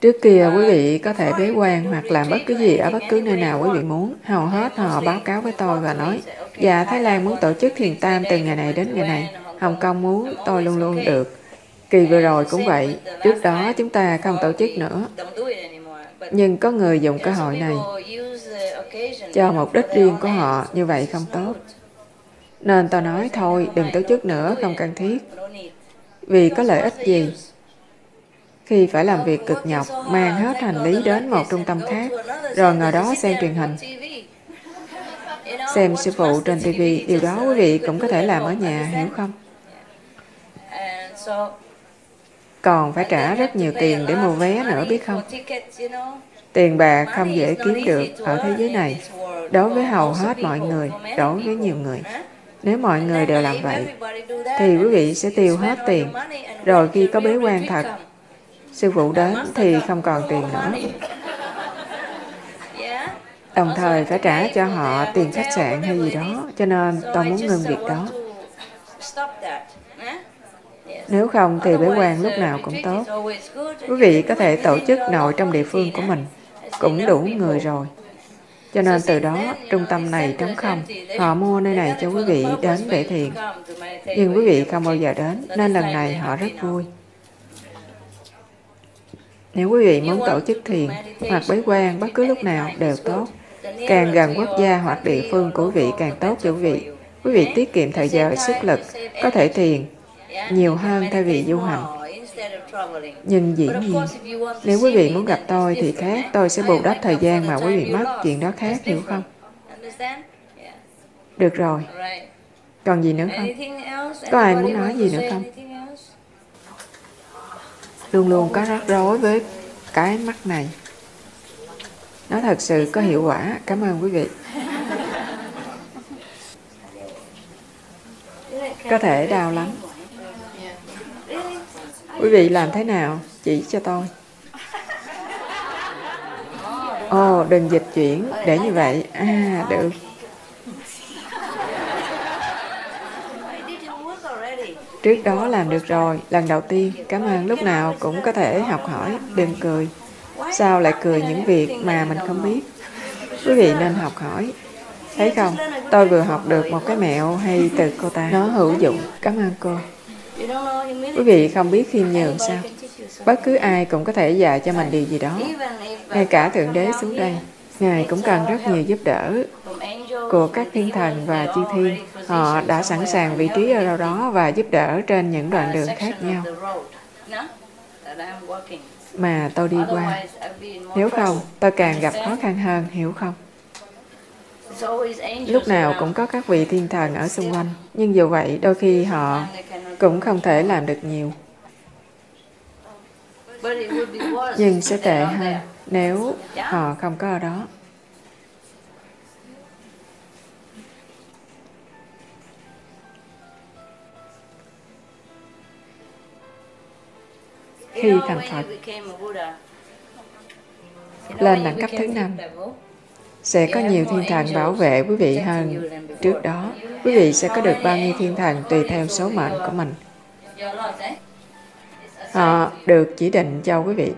Trước kia quý vị có thể bế quan hoặc làm bất cứ gì ở bất cứ nơi nào quý vị muốn. Hầu hết họ báo cáo với tôi và nói, dạ Thái Lan muốn tổ chức thiền tam từ ngày này đến ngày này. Hồng Kông muốn, tôi luôn luôn được. Kỳ vừa rồi cũng vậy. Trước đó chúng ta không tổ chức nữa. Nhưng có người dùng cơ hội này cho mục đích riêng của họ như vậy không tốt. Nên tôi nói thôi, đừng tổ chức nữa, không cần thiết. Vì có lợi ích gì? Khi phải làm việc cực nhọc, mang hết hành lý đến một trung tâm khác, rồi ngồi đó xem truyền hình. Xem sư phụ trên TV, điều đó quý vị cũng có thể làm ở nhà, hiểu không? Còn phải trả rất nhiều tiền để mua vé nữa, biết không? Tiền bạc không dễ kiếm được ở thế giới này, đối với hầu hết mọi người, đối với nhiều người. Nếu mọi người đều làm vậy, thì quý vị sẽ tiêu hết tiền, rồi khi có bế quan thật, sư phụ đến thì không còn tiền nữa. Đồng thời phải trả cho họ tiền khách sạn hay gì đó, cho nên tôi muốn ngừng việc đó. Nếu không thì bế quan lúc nào cũng tốt. Quý vị có thể tổ chức nội trong địa phương của mình, cũng đủ người rồi. Cho nên từ đó, trung tâm này trống không. Họ mua nơi này cho quý vị đến để thiền. Nhưng quý vị không bao giờ đến, nên lần này họ rất vui. Nếu quý vị muốn tổ chức thiền hoặc bế quan bất cứ lúc nào đều tốt. Càng gần quốc gia hoặc địa phương của quý vị càng tốt cho quý vị. Quý vị tiết kiệm thời giờ, sức lực, có thể thiền nhiều hơn thay vì du hành. Nhưng dĩ nhiên, nếu quý vị muốn gặp tôi thì khác, tôi sẽ bù đắp thời gian mà quý vị mất, chuyện đó khác, hiểu không? Được rồi. Còn gì nữa không? Có ai muốn nói gì nữa không? Luôn luôn có rắc rối với cái mắt này. Nó thật sự có hiệu quả. Cảm ơn quý vị. Có thể đau lắm. Quý vị làm thế nào? Chỉ cho tôi. Ồ, oh, đừng dịch chuyển. Để như vậy. À, được. Trước đó làm được rồi, lần đầu tiên, cảm ơn lúc nào cũng có thể học hỏi, đừng cười. Sao lại cười những việc mà mình không biết? Quý vị nên học hỏi. Thấy không, tôi vừa học được một cái mẹo hay từ cô ta. Nó hữu dụng. Cảm ơn cô. Quý vị không biết khiêm nhường sao? bất cứ ai cũng có thể dạy cho mình điều gì đó. Ngay cả thượng đế xuống đây, ngài cũng cần rất nhiều giúp đỡ của các thiên thần và chư thiên. Họ đã sẵn sàng vị trí ở đâu đó và giúp đỡ trên những đoạn đường khác nhau. Mà tôi đi qua, nếu không, tôi càng gặp khó khăn hơn, hiểu không? Lúc nào cũng có các vị thiên thần ở xung quanh nhưng dù vậy đôi khi họ cũng không thể làm được nhiều. Nhưng sẽ tệ hơn nếu họ không có ở đó. Khi thành Phật lên đẳng cấp thứ năm sẽ có nhiều thiên thần bảo vệ quý vị hơn trước đó. Quý vị sẽ có được bao nhiêu thiên thần tùy theo số mệnh của mình. Họ được chỉ định cho quý vị.